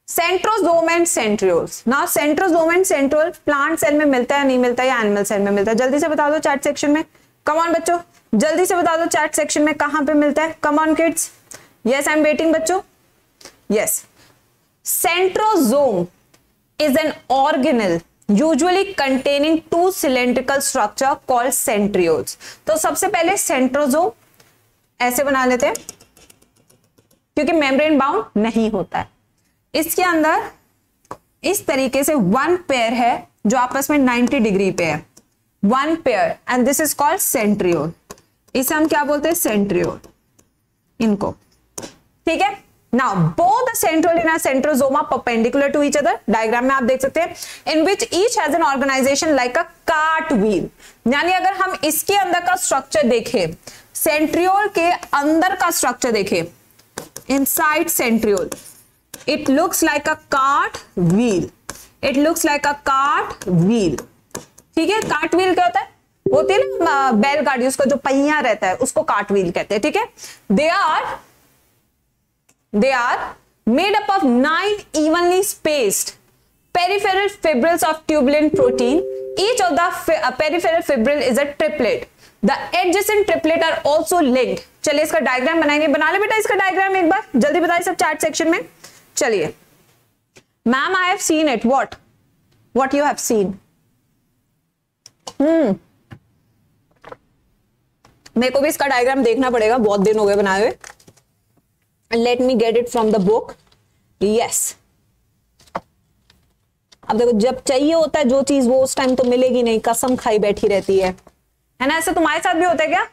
Centrosome and centrioles ना centrosome and centriole plant cell में मिलता है या नहीं मिलता है या एनिमल सेल में मिलता है? जल्दी से बता दो चैट सेक्शन में। कमॉन बच्चों। जल्दी से बता दो चैट सेक्शन में कहाँ पे मिलता है। Come on kids yes I am waiting बच्चों. Yes centrosome is an organelle usually containing two cylindrical structure called centrioles तो सबसे पहले सेंट्रोजोम ऐसे बना लेते हैं, क्योंकि मेम्ब्रेन बाउंड नहीं होता है। इसके अंदर इस तरीके से वन पेयर है, जो आपस में 90 डिग्री पे है। One pair and this is called centriole इसे हम क्या बोलते हैं? सेंट्रियोल इनको। ठीक है? Now both centriole in centrosome perpendicular to each other diagram में आप देख सकते हैं। In which each has an organization like a cart wheel यानी अगर हम इसके अंदर का स्ट्रक्चर देखें सेंट्रियोल के अंदर का स्ट्रक्चर देखें inside centriole it looks like a cart wheel it looks like a cart wheel ठीक है? कार्ट व्हील क्या होता है? होती है ना बैलगाड़ी उसका जो पहिया रहता है, उसको कार्ट व्हील कहते हैं। ठीक है? They are they are made up of nine evenly spaced peripheral fibrils of tubulin protein. Each of the peripheral fibril is a triplet. The adjacent triplet are also linked. चलिए इसका diagram बनाएँगे। बना ले बेटा इसका डायग्राम एक बार। जल्दी बताइए सब चैट सेक्शन में। चलिए। Ma'am I have seen it what what you have seen hmm मेरे को भी इसका डायग्राम देखना पड़ेगा। बहुत दिन हो गए बनाए हुए। Let me get it from the book yes अब देखो, जब चाहिए होता है, जो चीज़ वो उस टाइम तो मिलेगी नहीं। कसम खाई बैठी रहती है। है ना? ऐसा तुम्हारे साथ भी होता है क्या?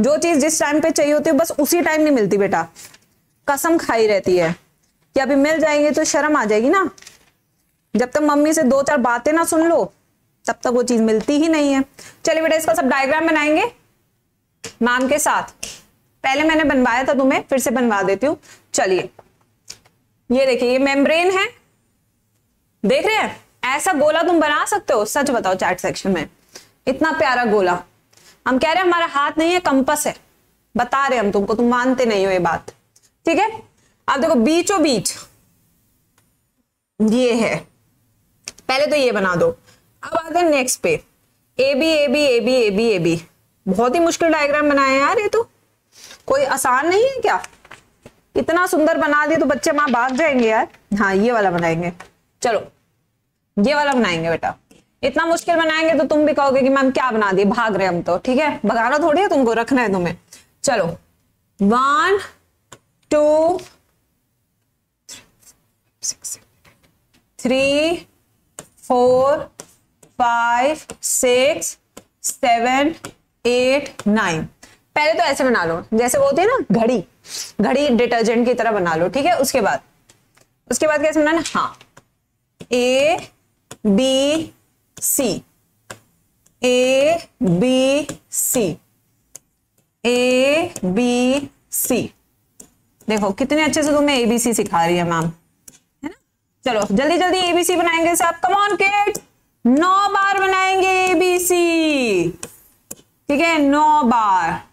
जो चीज़ जिस टाइम पे चाहिए होती है, बस उसी टाइम नहीं मिलती बेटा। कसम खाई रहती है। कि अभी मिल जाएँगे तो शर्म आ जाएगी ना। जब तक मम्मी से दो चार बातें ना सुन लो, तब तक वो चीज़ मिलती ही नहीं है। चलिए बेटा, इसका सब डायग्राम बनाएँगे। मैम के साथ। पहले मैंने बनवाया था तुम्हें, फिर से बनवा देती हूँ। चलिए। ये देखिए, ये मेम्ब्रेन है। देख रहे हैं? ऐसा गोला तुम बना सकते हो, सच बताओ चैट सेक्शन में। इतना प्यारा गोला। हम कह रहे हैं, हमारा हाथ नहीं है कंपस है। बता रहे हम तुमको, तुम मानते नहीं हो ये बात। ठीक है? अब देखो बीचों बीच ये है। पहले तो ये बना दो। अब आते नेक्स्ट पे। A B A B A B A B A B. बहुत ही मुश्किल डायग्राम बनाए यार ये तो। कोई आसान नहीं है क्या? इतना सुंदर बना दिए तो बच्चे वहाँ भाग जाएँगे यार। हाँ ये वाला बनाएँगे। चलो, ये वाला बनाएँगे बेटा। इतना मुश्किल बनाएँगे तो तुम भी कहोगे कि मैम क्या बना दिए? भाग रहे हम तो ठीक है? भगाना थोड़ी है तुमको, रखना है तुम्हें। चलो one two three four five six seven eight nine पहले तो ऐसे बना लो, जैसे वो होती है ना, घड़ी घड़ी डिटर्जेंट की तरह बना लो, ठीक है? उसके बाद उसके बाद कैसे बनाना? हाँ। A B C A B C A B C देखो, कितने अच्छे से तुम्हें एबीसी सिखा रही है मैम है ना? चलो, जल्दी जल्दी एबीसी बनाएँगे सब कम ऑन किड नौ बार बनाएँगे एबीसी ठीक है? नौ बार।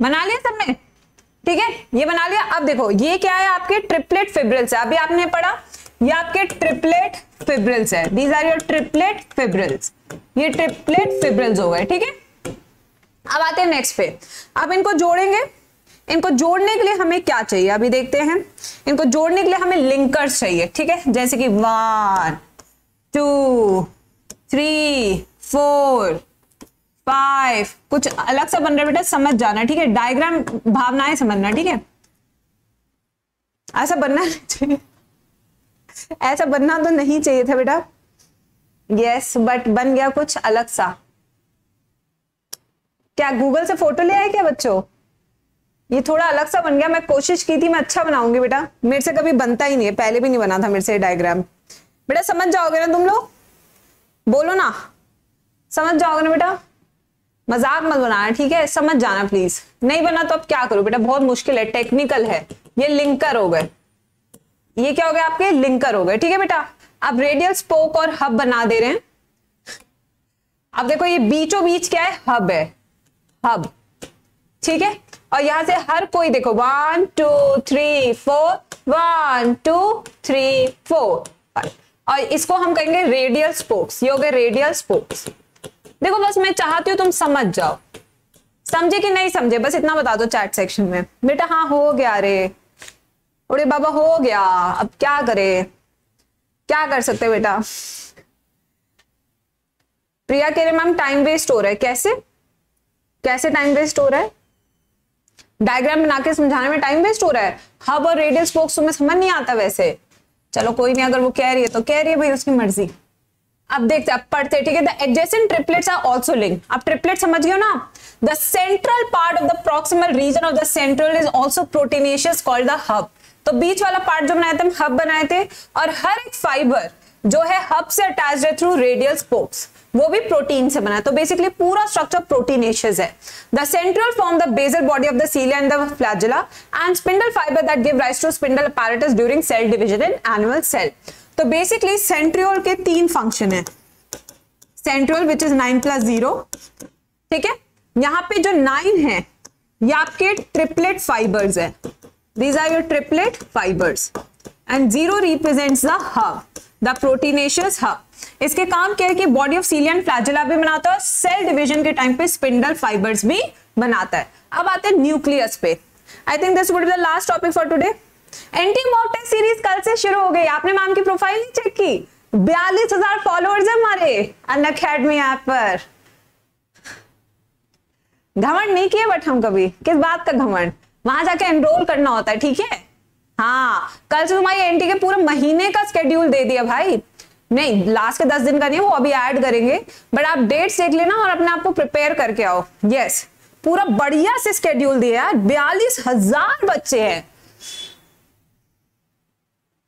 बना लिया सबने ठीक है, ये बना लिया। अब देखो, ये क्या है आपके ट्रिपलेट फिब्रिल्स है। अभी आपने पढ़ा, ये आपके ट्रिपलेट फिब्रिल्स है। These are your triplet fibrils ये ट्रिपलेट फिब्रिल्स हो गए, ठीक है? अब आते हैं नेक्स्ट पे। अब इनको जोड़ेंगे। इनको जोड़ने के लिए हमें क्या चाहिए? अभी देखते हैं। इनको जोड़ने के लिए हमें लिंकर्स चाहिए, ठीक है? जैसे कि one two three four five कुछ अलग सा बन रहा है बेटा, समझ जाना, ठीक है? डायग्राम भावनाएँ समझना, ठीक है? ऐसा बनना ऐसा बनना तो नहीं चाहिए था बेटा। यस बट बन गया कुछ अलग सा। क्या गूगल से फ़ोटो ले आए क्या बच्चों? ये थोड़ा अलग सा बन गया। मैं कोशिश की थी, मैं अच्छा बनाऊँगी बेटा। मेरे से कभी बनता ही नहीं है। पहले भी नहीं बना था मेरे से डायग्राम बेटा, समझ जाओगे ना तुम लोग? बोलो ना। समझ जाओगे ना बेटा? मज़ाक मत बनाना, ठीक है? समझ जाना प्लीज़ नहीं बना तो अब क्या करो? बेटा, बहुत मुश्किल है टेक्निकल है। ये लिंकर हो गए। ये क्या हो गया आपके? लिंकर हो गए, ठीक है बेटा? आप रेडियल स्पोक और हब बना दे रहे हैं। अब देखो, ये बीचों बीच क्या है? हब है। हब ठीक है? और यहाँ से हर कोई देखो one two three four one two three four और इसको हम कहेंगे रेडियल स्पोक्स ये हो गए रेडियल स्पोक्स देखो, बस मैं चाहती हूँ तुम समझ जाओ। समझे कि नहीं समझे? बस इतना बता दो चैट सेक्शन में। बेटा हाँ हो गया रे। अरे बाबा, हो गया। अब क्या करे? क्या कर सकते बेटा? प्रिया कह रहे मैम टाइम वेस्ट हो रहा है। कैसे? कैसे टाइम वेस्ट हो रहा है? डायग्राम बना के समझाने में टाइम वेस्ट हो रहा है? हब और रेडियल स्पोक्स तुम्हें समझ नहीं आता वैसे। चलो, कोई नहीं, अगर वो कह रही है तो कह रही है भाई, उसकी मर्ज़ी। अब देखते अब पढ़ते ठीक है? The adjacent triplets are also link अब ट्रिपलेट समझ गए ना? The central part of the proximal region of the central is also proteinaceous called the hub तो बीच वाला पार्ट जो बनाए थे, हम हब बनाए थे, और हर एक फाइबर जो है हब से अटैच है थ्रू रेडियल स्पोक्स वो भी प्रोटीन से बना है। तो बेसिकली पूरा स्ट्रक्चर प्रोटीनेशियस है। The central form the basal body of the cilia and the flagella and spindle fiber that give rise to spindle apparatus during cell division in animal cell तो basically centriole के तीन function है। Centriole which is nine plus zero ठीक है? यहाँ पे जो nine है, ये आपके ट्रिपलेट फाइबर्स है। These are your triplet fibers and zero represents the hub the proteinaceous hub इसके काम क्या है कि बॉडी ऑफ़ सीलियन फ्लैजुला भी बनाता है और सेल डिवीज़न के टाइम पे स्पिंडल फाइबर्स भी बनाता है। अब आते हैं न्यूक्लियस पे। I think this would be the last topic for today ANTHE mock test series कल से शुरू हो गई। आपने मैम की प्रोफ़ाइल नहीं चेक की? बयालीस हज़ार फॉलोअर्स है हमारे अन अकेडमी ऐप पर। घमंड नहीं किए बट हम कभी। किस बात का घमंड? वहाँ जाके एनरोल करना होता है, ठीक है? हाँ कल से तुम्हारी एनटी के पूरे महीने का स्केड्यूल दे दिया भाई। नहीं लास्ट के दस दिन का नहीं, वो अभी ऐड करेंगे। बट आप डेट्स देख लेना और अपने आप को प्रिपेयर करके आओ। यस पूरा बढ़िया से स्केड्यूल दिया यार। बयालीस हज़ार बच्चे हैं।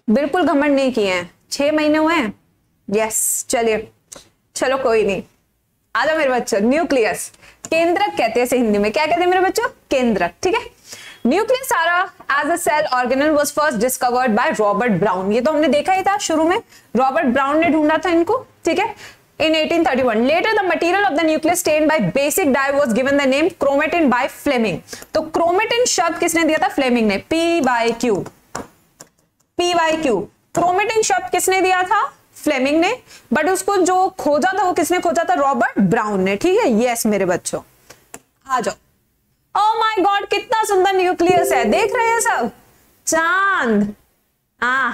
बिल्कुल घमंड नहीं किए हैं। छह महीने हुए हैं। यस चलिए। चलो, कोई नहीं। आ जाओ मेरे बच्चों न्यूक्लियस केंद्रक कहते हैं हिंदी में। क्या कहते हैं मेरे बच्चों? केंद्रक, ठीक है? न्यूक्लियस सारा as a cell organelle was first discovered by Robert Brown ये तो हमने देखा ही था शुरू में। रॉबर्ट ब्राउन ने ढूंढा था इनको, ठीक है? In 1831 later, the material of the nucleus stained by basic dye was given the name chromatin by fleming तो chromatin शब्द किसने दिया था? फ्लेमिंग ने। P by q by q. Chromatin शब्द किसने दिया था? फ्लेमिंग ने। बट उसको जो खोजा था, वो किसने खोजा था? रॉबर्ट ब्राउन ने। ठीक है? यस मेरे बच्चों। आ जाओ। ओ माय गॉड कितना सुंदर न्यूक्लियस है। देख रहे हैं सब? चाँद। आ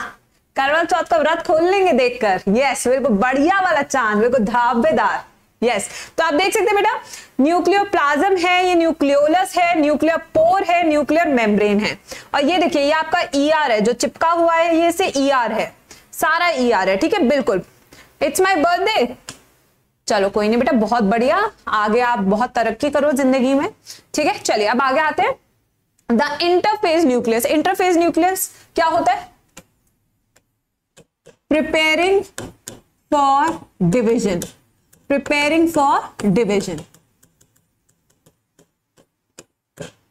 करवा चौथ का व्रत खोल लेंगे देखकर। यस बिल्कुल बढ़िया वाला चाँद बिल्कुल धाबेदार। यस तो आप देख सकते हैं बेटा, न्यूक्लियोप्लाज्म है, ये न्यूक्लियोलस है न्यूक्लियर पोर है, न्यूक्लियर मेम्ब्रेन है। और ये देखिए, ये आपका ईआर है, जो चिपका हुआ है, ये से ईआर है। सारा ईआर है, ठीक है? बिल्कुल। इट्स माय बर्थडे चलो, कोई नहीं बेटा, बहुत बढ़िया। आगे आप बहुत तरक्की करो ज़िंदगी में, ठीक है? चलिए, अब आगे आते हैं। The interphase nucleus interphase nucleus क्या होता है? Preparing for division preparing for division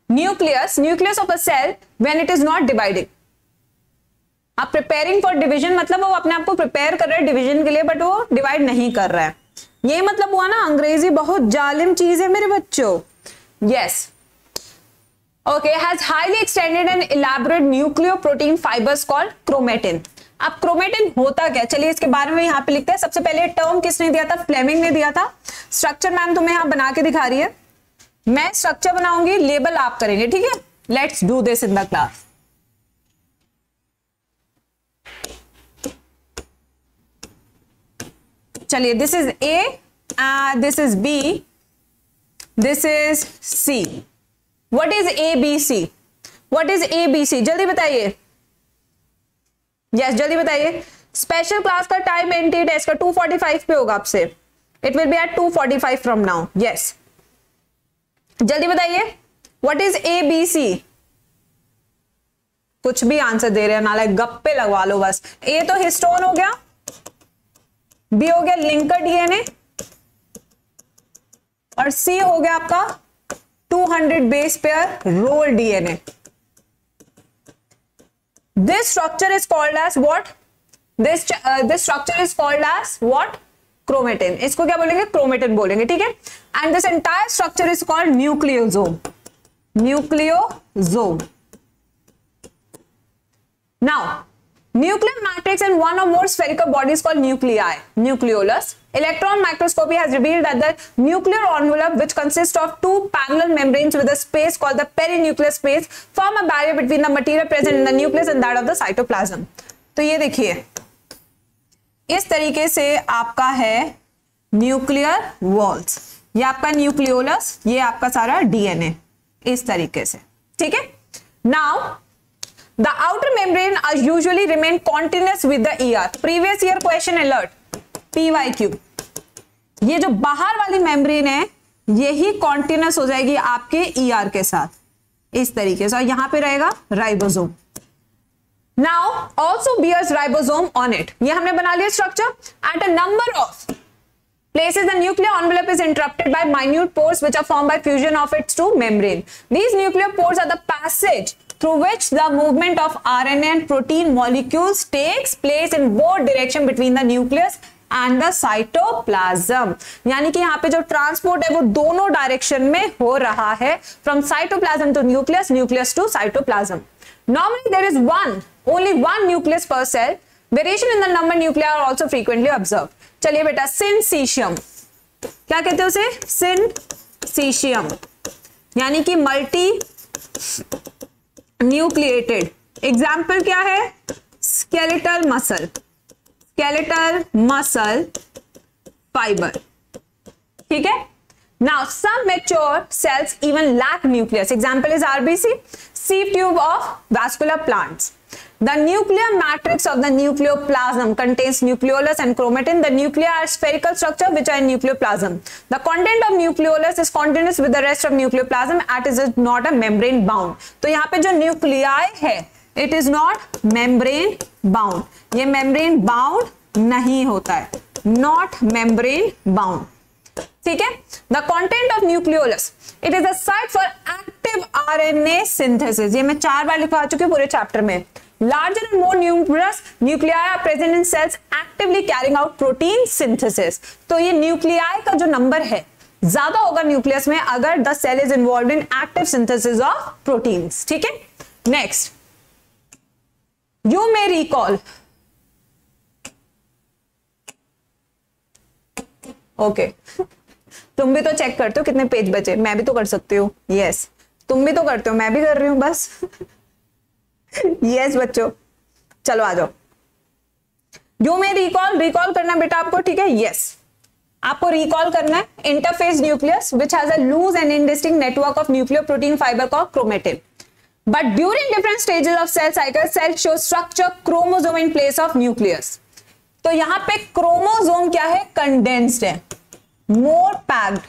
nucleus nucleus of a cell when it is not dividing आप प्रिपेयरिंग फॉर डिवीज़न मतलब वो अपने आप को प्रिपेयर कर रहे हैं डिवीज़न के लिए बट वो डिवाइड नहीं कर रहा है। ये मतलब हुआ ना, अंग्रेज़ी बहुत जालिम चीज़ है मेरे बच्चों। Yes okay has highly extended and elaborate nucleoprotein fibers called chromatin अब क्रोमेटिन होता क्या? चलिए इसके बारे में यहाँ पे लिखते हैं। सबसे पहले टर्म किसने दिया था? फ्लेमिंग ने दिया था। स्ट्रक्चर मैम तुम्हें यहाँ बना के दिखा रही है। मैं स्ट्रक्चर बनाऊँगी लेबल आप करेंगे, ठीक है? Let's do this in the class चलिए this is A this is B this is C what is A B C what is A B C जल्दी बताइए। यस जल्दी बताइए। स्पेशल क्लास का टाइम एंटी टेस्ट का 245 पे होगा आपसे। It will be at 245 from now yes जल्दी बताइए। What is A B C कुछ भी आंसर दे रहे हैं नाले गप्पे लगवा लो बस। ए तो हिस्टोन हो गया। बी हो गया लिंकर डीएनए और सी हो गया आपका 200 base pair roll DNA this structure is called as what this this structure is called as what chromatin इसको क्या बोलेंगे? क्रोमेटिन बोलेंगे, ठीक है? And this entire structure is called nucleosome nucleosome now nuclear matrix and one or more spherical bodies called nuclei. Nucleolus. Electron microscopy has revealed that the nuclear envelope which consists of two parallel membranes with a space called the perinuclear space form a barrier between the material present in the nucleus and that of the cytoplasm तो ये देखिए इस तरीके से आपका है nuclear walls ये आपका न्यूक्लियोलस ये आपका सारा डीएनए इस तरीके से ठीक है now the outer membrane are usually remain continuous with the ER previous year question alert PYQ ये जो बाहर वाली मेम्ब्रेन है यही कॉन्टिन्यूस हो जाएगी आपके ईआर के साथ इस तरीके से और यहाँ पे रहेगा ribosome Now also bears ribosome on it. ये हमने बना लिया structure. At a number of places the nuclear envelope is interrupted by minute pores which are formed by fusion of its two membrane. These nuclear pores are the passage through which the movement of RNA and protein molecules takes place in both direction between the nucleus and the cytoplasm यानी कि यहाँ पे जो transport है वो दोनों direction में हो रहा है। From cytoplasm to nucleus nucleus to cytoplasm Normally, there is one, only one nucleus per cell. Variation in the number nuclei are also frequently observed. चलिए बेटा सिंसीशियम क्या कहते हैं उसे? सिंसीशियम यानी कि मल्टी न्यूक्लिएटेड एग्ज़ाम्पल क्या है? Skeletal muscle skeletal muscle fiber ठीक है Now, some mature cells even lack nucleus. Example is RBC, sieve tube of vascular plants. The nuclear matrix of the nucleoplasm contains nucleolus and chromatin. The nuclei are spherical structure which are in nucleoplasm. The content of nucleolus is continuous with the rest of nucleoplasm at is not a membrane bound. तो यहाँ पे जो nuclei है it is not membrane bound. ये membrane bound नहीं होता है. Not membrane bound ठीक है? The content of nucleolus it is a site for active RNA synthesis ये मैं चार बार लिखवा चुकी हूँ पूरे चैप्टर में. And more numerous nuclei are present in cells actively carrying out protein synthesis. तो ये न्यूक्लियाई का जो नंबर है, ज़्यादा होगा न्यूक्लियस में अगर the cell is involve in active synthesis of proteins ठीक है? Next you may recall okay तुम भी तो चेक करते हो कितने पेज बचे। मैं भी तो कर सकती हूँ। Yes yes. तुम भी तो करते हो। मैं भी कर रही हूँ बस। यस yes, बच्चों। चलो आ जाओ। यू मैं रिकॉल रिकॉल करना बेटा आपको ठीक है? Yes yes. आपको रिकॉल करना है interface nucleus which has a loose and indistinct network of nuclear protein fiber का chromatin but during different stages of cell cycle cell show structure chromosome in place of nucleus तो यहाँ पे chromosome क्या है? Condensed है. Packed.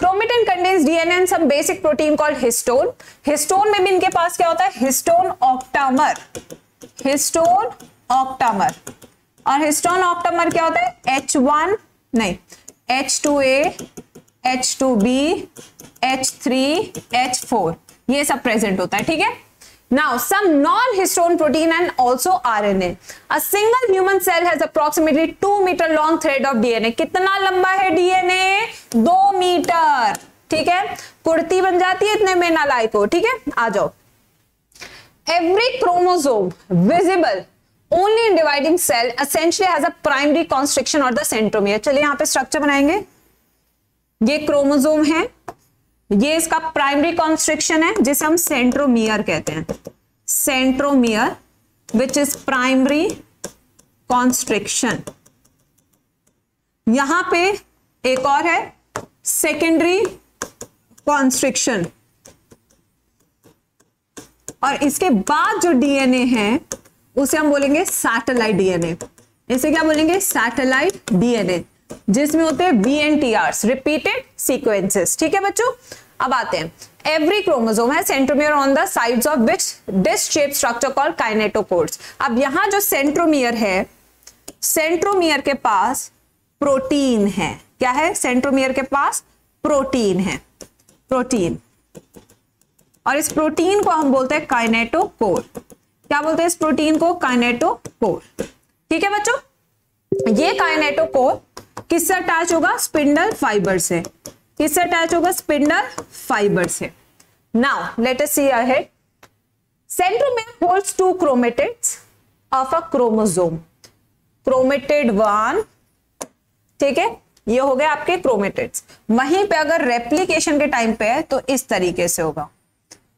Chromatin contains DNA and some basic protein called histone. Histone में भी इनके पास क्या होता है? हिस्टोन ऑक्टामर हिस्टोन ऑक्टामर और हिस्टोन ऑक्टामर क्या होता है? एच वन नहीं. H two A H two B H three H four ये सब प्रेजेंट होता है ठीक है Now, some non-histone protein and also RNA. A single human cell has approximately 2 meter long thread of DNA. कितना लंबा है DNA? दो मीटर ठीक है कुर्ती बन जाती है इतने में नालाई को ठीक है आ जाओ every chromosome visible only in dividing cell essentially has a primary constriction or the centromere चलिए यहाँ पे स्ट्रक्चर बनाएँगे ये क्रोमोजोम है, ये इसका प्राइमरी कॉन्स्ट्रिक्शन है, जिसे हम सेंट्रोमियर कहते हैं। Centromere which is primary constriction यहाँ पे एक और है सेकेंडरी कॉन्स्ट्रिक्शन और इसके बाद जो डीएनए है, उसे हम बोलेंगे सैटेलाइट डीएनए इसे क्या बोलेंगे? सैटेलाइट डीएनए जिसमें होते हैं B N T R repeated sequences ठीक है बच्चों? अब आते हैं। एवरी क्रोमोजोम है centromere on the sides of which disc shape structure call kinetochores अब यहाँ जो सेंट्रोमियर है सेंट्रोमियर के पास प्रोटीन है। क्या है? सेंट्रोमियर के पास प्रोटीन है। प्रोटीन और इस प्रोटीन को हम बोलते हैं काइनेटोकोर क्या बोलते हैं इस प्रोटीन को? काइनेटोकोर ठीक है बच्चों? ये काइनेटोकोर किससे अटैच होगा? स्पिंडल फाइबर से। किससे अटैच होगा? स्पिंडल फाइबर से। Now let us see ahead centromere holds two chromatids of a chromosome chromatid one ठीक है? ये हो गए आपके क्रोमेटिड्स वहीं पे अगर रेप्लीकेशन के टाइम पे है तो इस तरीके से होगा।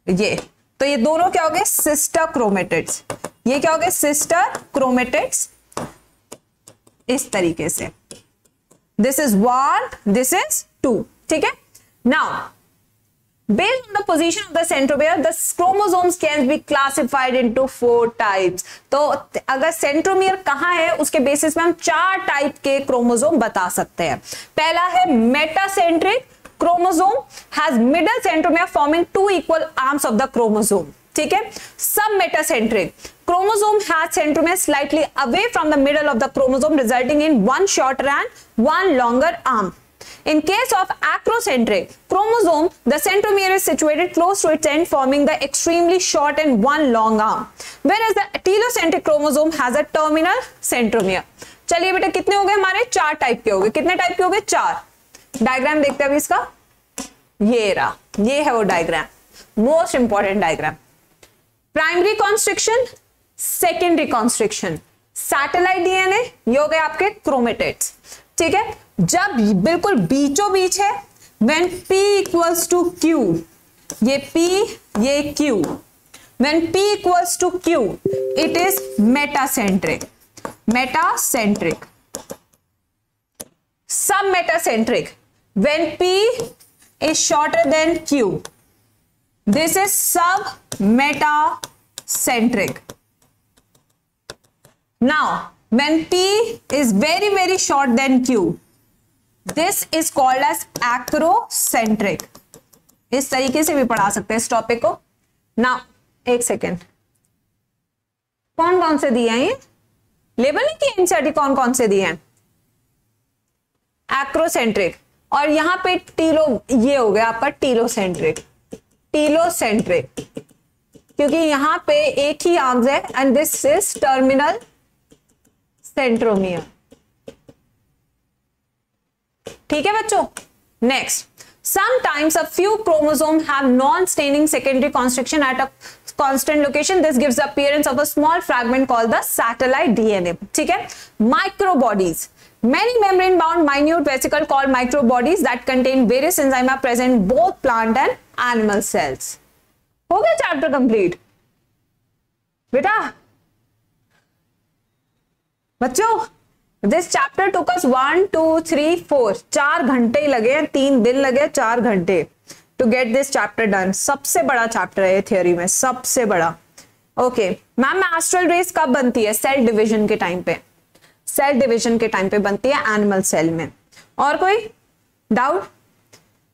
ये तो ये दोनों क्या हो गए? सिस्टर क्रोमेटिड्स ये क्या हो गए? सिस्टर क्रोमेटिड्स इस तरीके से। This is one this is two ठीक है now Based on the position of the centromere, the chromosomes can be classified into four types. तो अगर सेंट्रोमियर कहाँ है उसके बेसिस में हम चार टाइप के क्रोमोसोम बता सकते हैं पहला है metacentric chromosome has middle centromere forming two equal arms of the chromosome ठीक है सब metacentric chromosome has centromere slightly away from the middle of the chromosome resulting in one shorter and one longer arm In case of acrocentric chromosome, the centromere is situated close to its end forming the extremely short and one long arm. Whereas the telocentric chromosome has a terminal centromere. चलिए बेटा कितने हो गए हमारे चार type के हो गए कितने टाइप के हो गए चार डायग्राम देखते हैं अभी इसका ये रहा ये है वो diagram most important diagram primary constriction secondary constriction satellite DNA ये हो गए आपके क्रोमेटेट्स ठीक है? जब बिल्कुल बीचों बीच है when P equals to Q, ये P, ये Q when P equals to Q it is metacentric metacentric sub metacentric when P is shorter than Q this is sub metacentric now when P is very very short than Q, this is called as acrocentric. इस तरीके से भी पढ़ा सकते हैं इस topic को। ना एक सेकेंड कौन कौन से दिए हैं ये? लेबल नहीं किए एनसीआरटी कौन कौन से दिए हैं? एक्रोसेंट्रिक और यहाँ पे टीलो ये हो गया आपका टीलोसेंट्रिक टीलोसेंट्रिक क्योंकि यहाँ पे एक ही आर्म्स है and this is terminal centromere ठीक है बच्चों next sometimes a few chromosomes have non-staining secondary constriction at a constant location this gives the appearance of a small fragment called the satellite dna ठीक है microbodies many membrane bound minute vesicle called microbodies that contain various enzymes are present both plant and animal cells हो गया chapter complete बेटा बच्चों this chapter took us one two three four चार घंटे लगे हैं, तीन दिन लगे चार घंटे to get this chapter done सबसे बड़ा चैप्टर है थियोरी में, सबसे बड़ा। ओके मैम एस्ट्रल रेस कब बनती है? सेल डिवीज़न के टाइम पे। सेल डिवीज़न के टाइम पे बनती है एनिमल सेल में। और कोई डाउट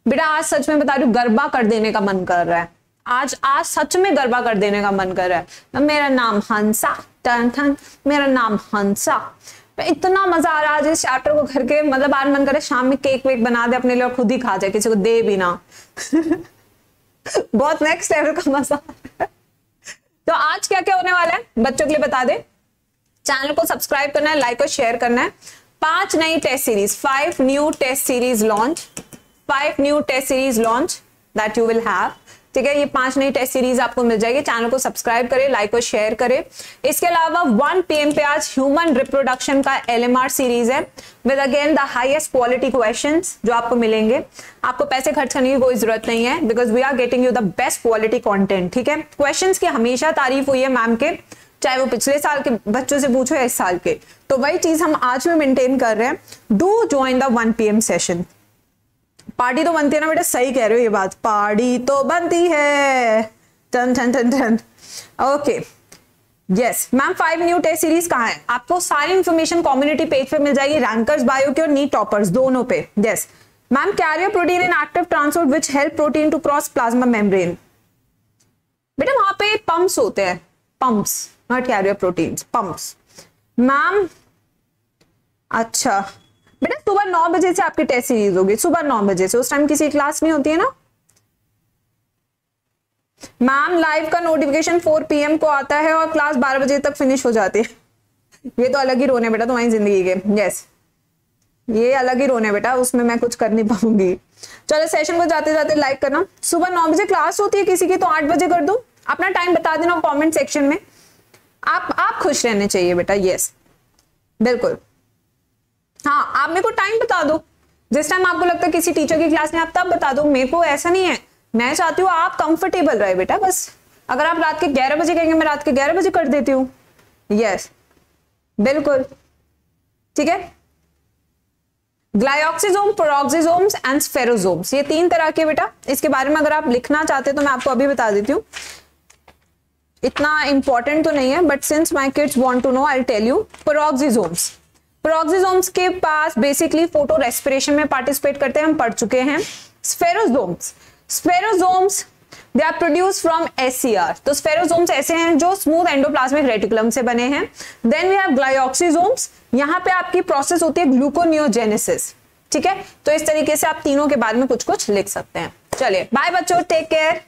बेटा आज सच में बता रही गरबा कर देने का मन कर रहा है। आज आज सच में गरबा कर देने का मन कर रहा है। मेरा नाम हंसा, टन टन, मेरा नाम हंसा। इतना मज़ा आ रहा है इस चैप्टर को घर के मतलब आज मन करे शाम में केक वेक बना दे, अपने लिए खुद ही खा जाए, किसी को दे भी ना। बहुत नेक्स्ट लेवल का मज़ा तो आज क्या क्या होने वाला है, बच्चों के लिए बता दे। चैनल को सब्सक्राइब करना है लाइक और शेयर करना है। पाँच नई test series five new test series launch five new test series launch that you will have ठीक है, ये पाँच नई टेस्ट सीरीज़ आपको मिल जाएगी। चैनल को सब्सक्राइब करें लाइक और शेयर करें। इसके अलावा 1 पीएम पे आज ह्यूमन रिप्रोडक्शन का एलएमआर सीरीज़ है with again the highest quality question जो आपको मिलेंगे। आपको पैसे खर्च करने की कोई ज़रूरत नहीं है because we are getting you the best quality content ठीक है? क्वेश्चन की हमेशा तारीफ़ हुई है मैम के, चाहे वो पिछले साल के बच्चों से पूछो या इस साल के। तो वही चीज़ हम आज भी मेंटेन कर रहे हैं। Do join the one PM session party तो बनती है ना बेटा? सही कह रहे हो ये बात। पार्टी तो बनती है। टन टन टन ton. Okay yes ma'am five new test series कहाँ है? आपको सारी इंफॉर्मेशन कम्युनिटी पेज पे मिल जाएगी। रैंकर्स बायो के और नीट टॉपर्स दोनों पे। Yes ma'am carrier protein in active transport which help protein to cross plasma membrane बेटा, वहाँ पे पंप्स होते हैं। Pumps not carrier protein pumps ma'am अच्छा। बेटा, सुबह नौ बजे से आपकी टेस्ट सीरीज़ होगी। सुबह नौ बजे से। उस टाइम किसी क्लास नहीं होती है ना? मैम लाइव का नोटिफिकेशन 4 पीएम को आता है और क्लास 12 बजे तक फिनिश हो जाती है। ये तो अलग ही रोने बेटा, तुम्हारी ज़िंदगी के। यस ये अलग ही रोने बेटा, उसमें मैं कुछ कर नहीं पाऊँगी। चलो सेशन को जाते जाते लाइक करना। सुबह नौ बजे क्लास होती है किसी की तो आठ बजे कर दो। अपना टाइम बता देना कमेंट सेक्शन में। आप आप खुश रहने चाहिए बेटा यस बिल्कुल। हाँ आप मेरे को टाइम बता दो। जिस टाइम आपको लगता है किसी टीचर की क्लास में आप, तब बता दो। मेरे को ऐसा नहीं है। मैं चाहती हूँ आप कंफर्टेबल रहे बेटा, बस। अगर आप रात के ग्यारह बजे कहेंगे, मैं रात के ग्यारह बजे कर देती हूँ। यस बिल्कुल। ठीक है? ग्लाइऑक्सीजोम प्रोक्सिजोम्स एंड स्फेरोजोम्स ये तीन तरह के बेटा। इसके बारे में अगर आप लिखना चाहते तो मैं आपको अभी बता देती हूँ। इतना इंपॉर्टेंट तो नहीं है but since my kids want to know I tell you peroxisomes peroxisomes के पास बेसिकली फ़ोटो रेस्पिरेशन में पार्टिसिपेट करते हैं, हम पढ़ चुके हैं। Spherosomes spherosomes they are produce from SCR तो स्फेरोजोम्स ऐसे हैं जो स्मूथ एंडोप्लाज्मिक रेटिकुलम से बने हैं। देन वी हैव ग्लाइऑक्सीजोम्स यहाँ पे आपकी प्रोसेस होती है ग्लूकोनियोजेनेसिस ठीक है? तो इस तरीके से आप तीनों के बाद में कुछ कुछ लिख सकते हैं। चलिए बाय बच्चों take care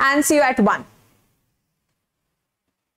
and see you at one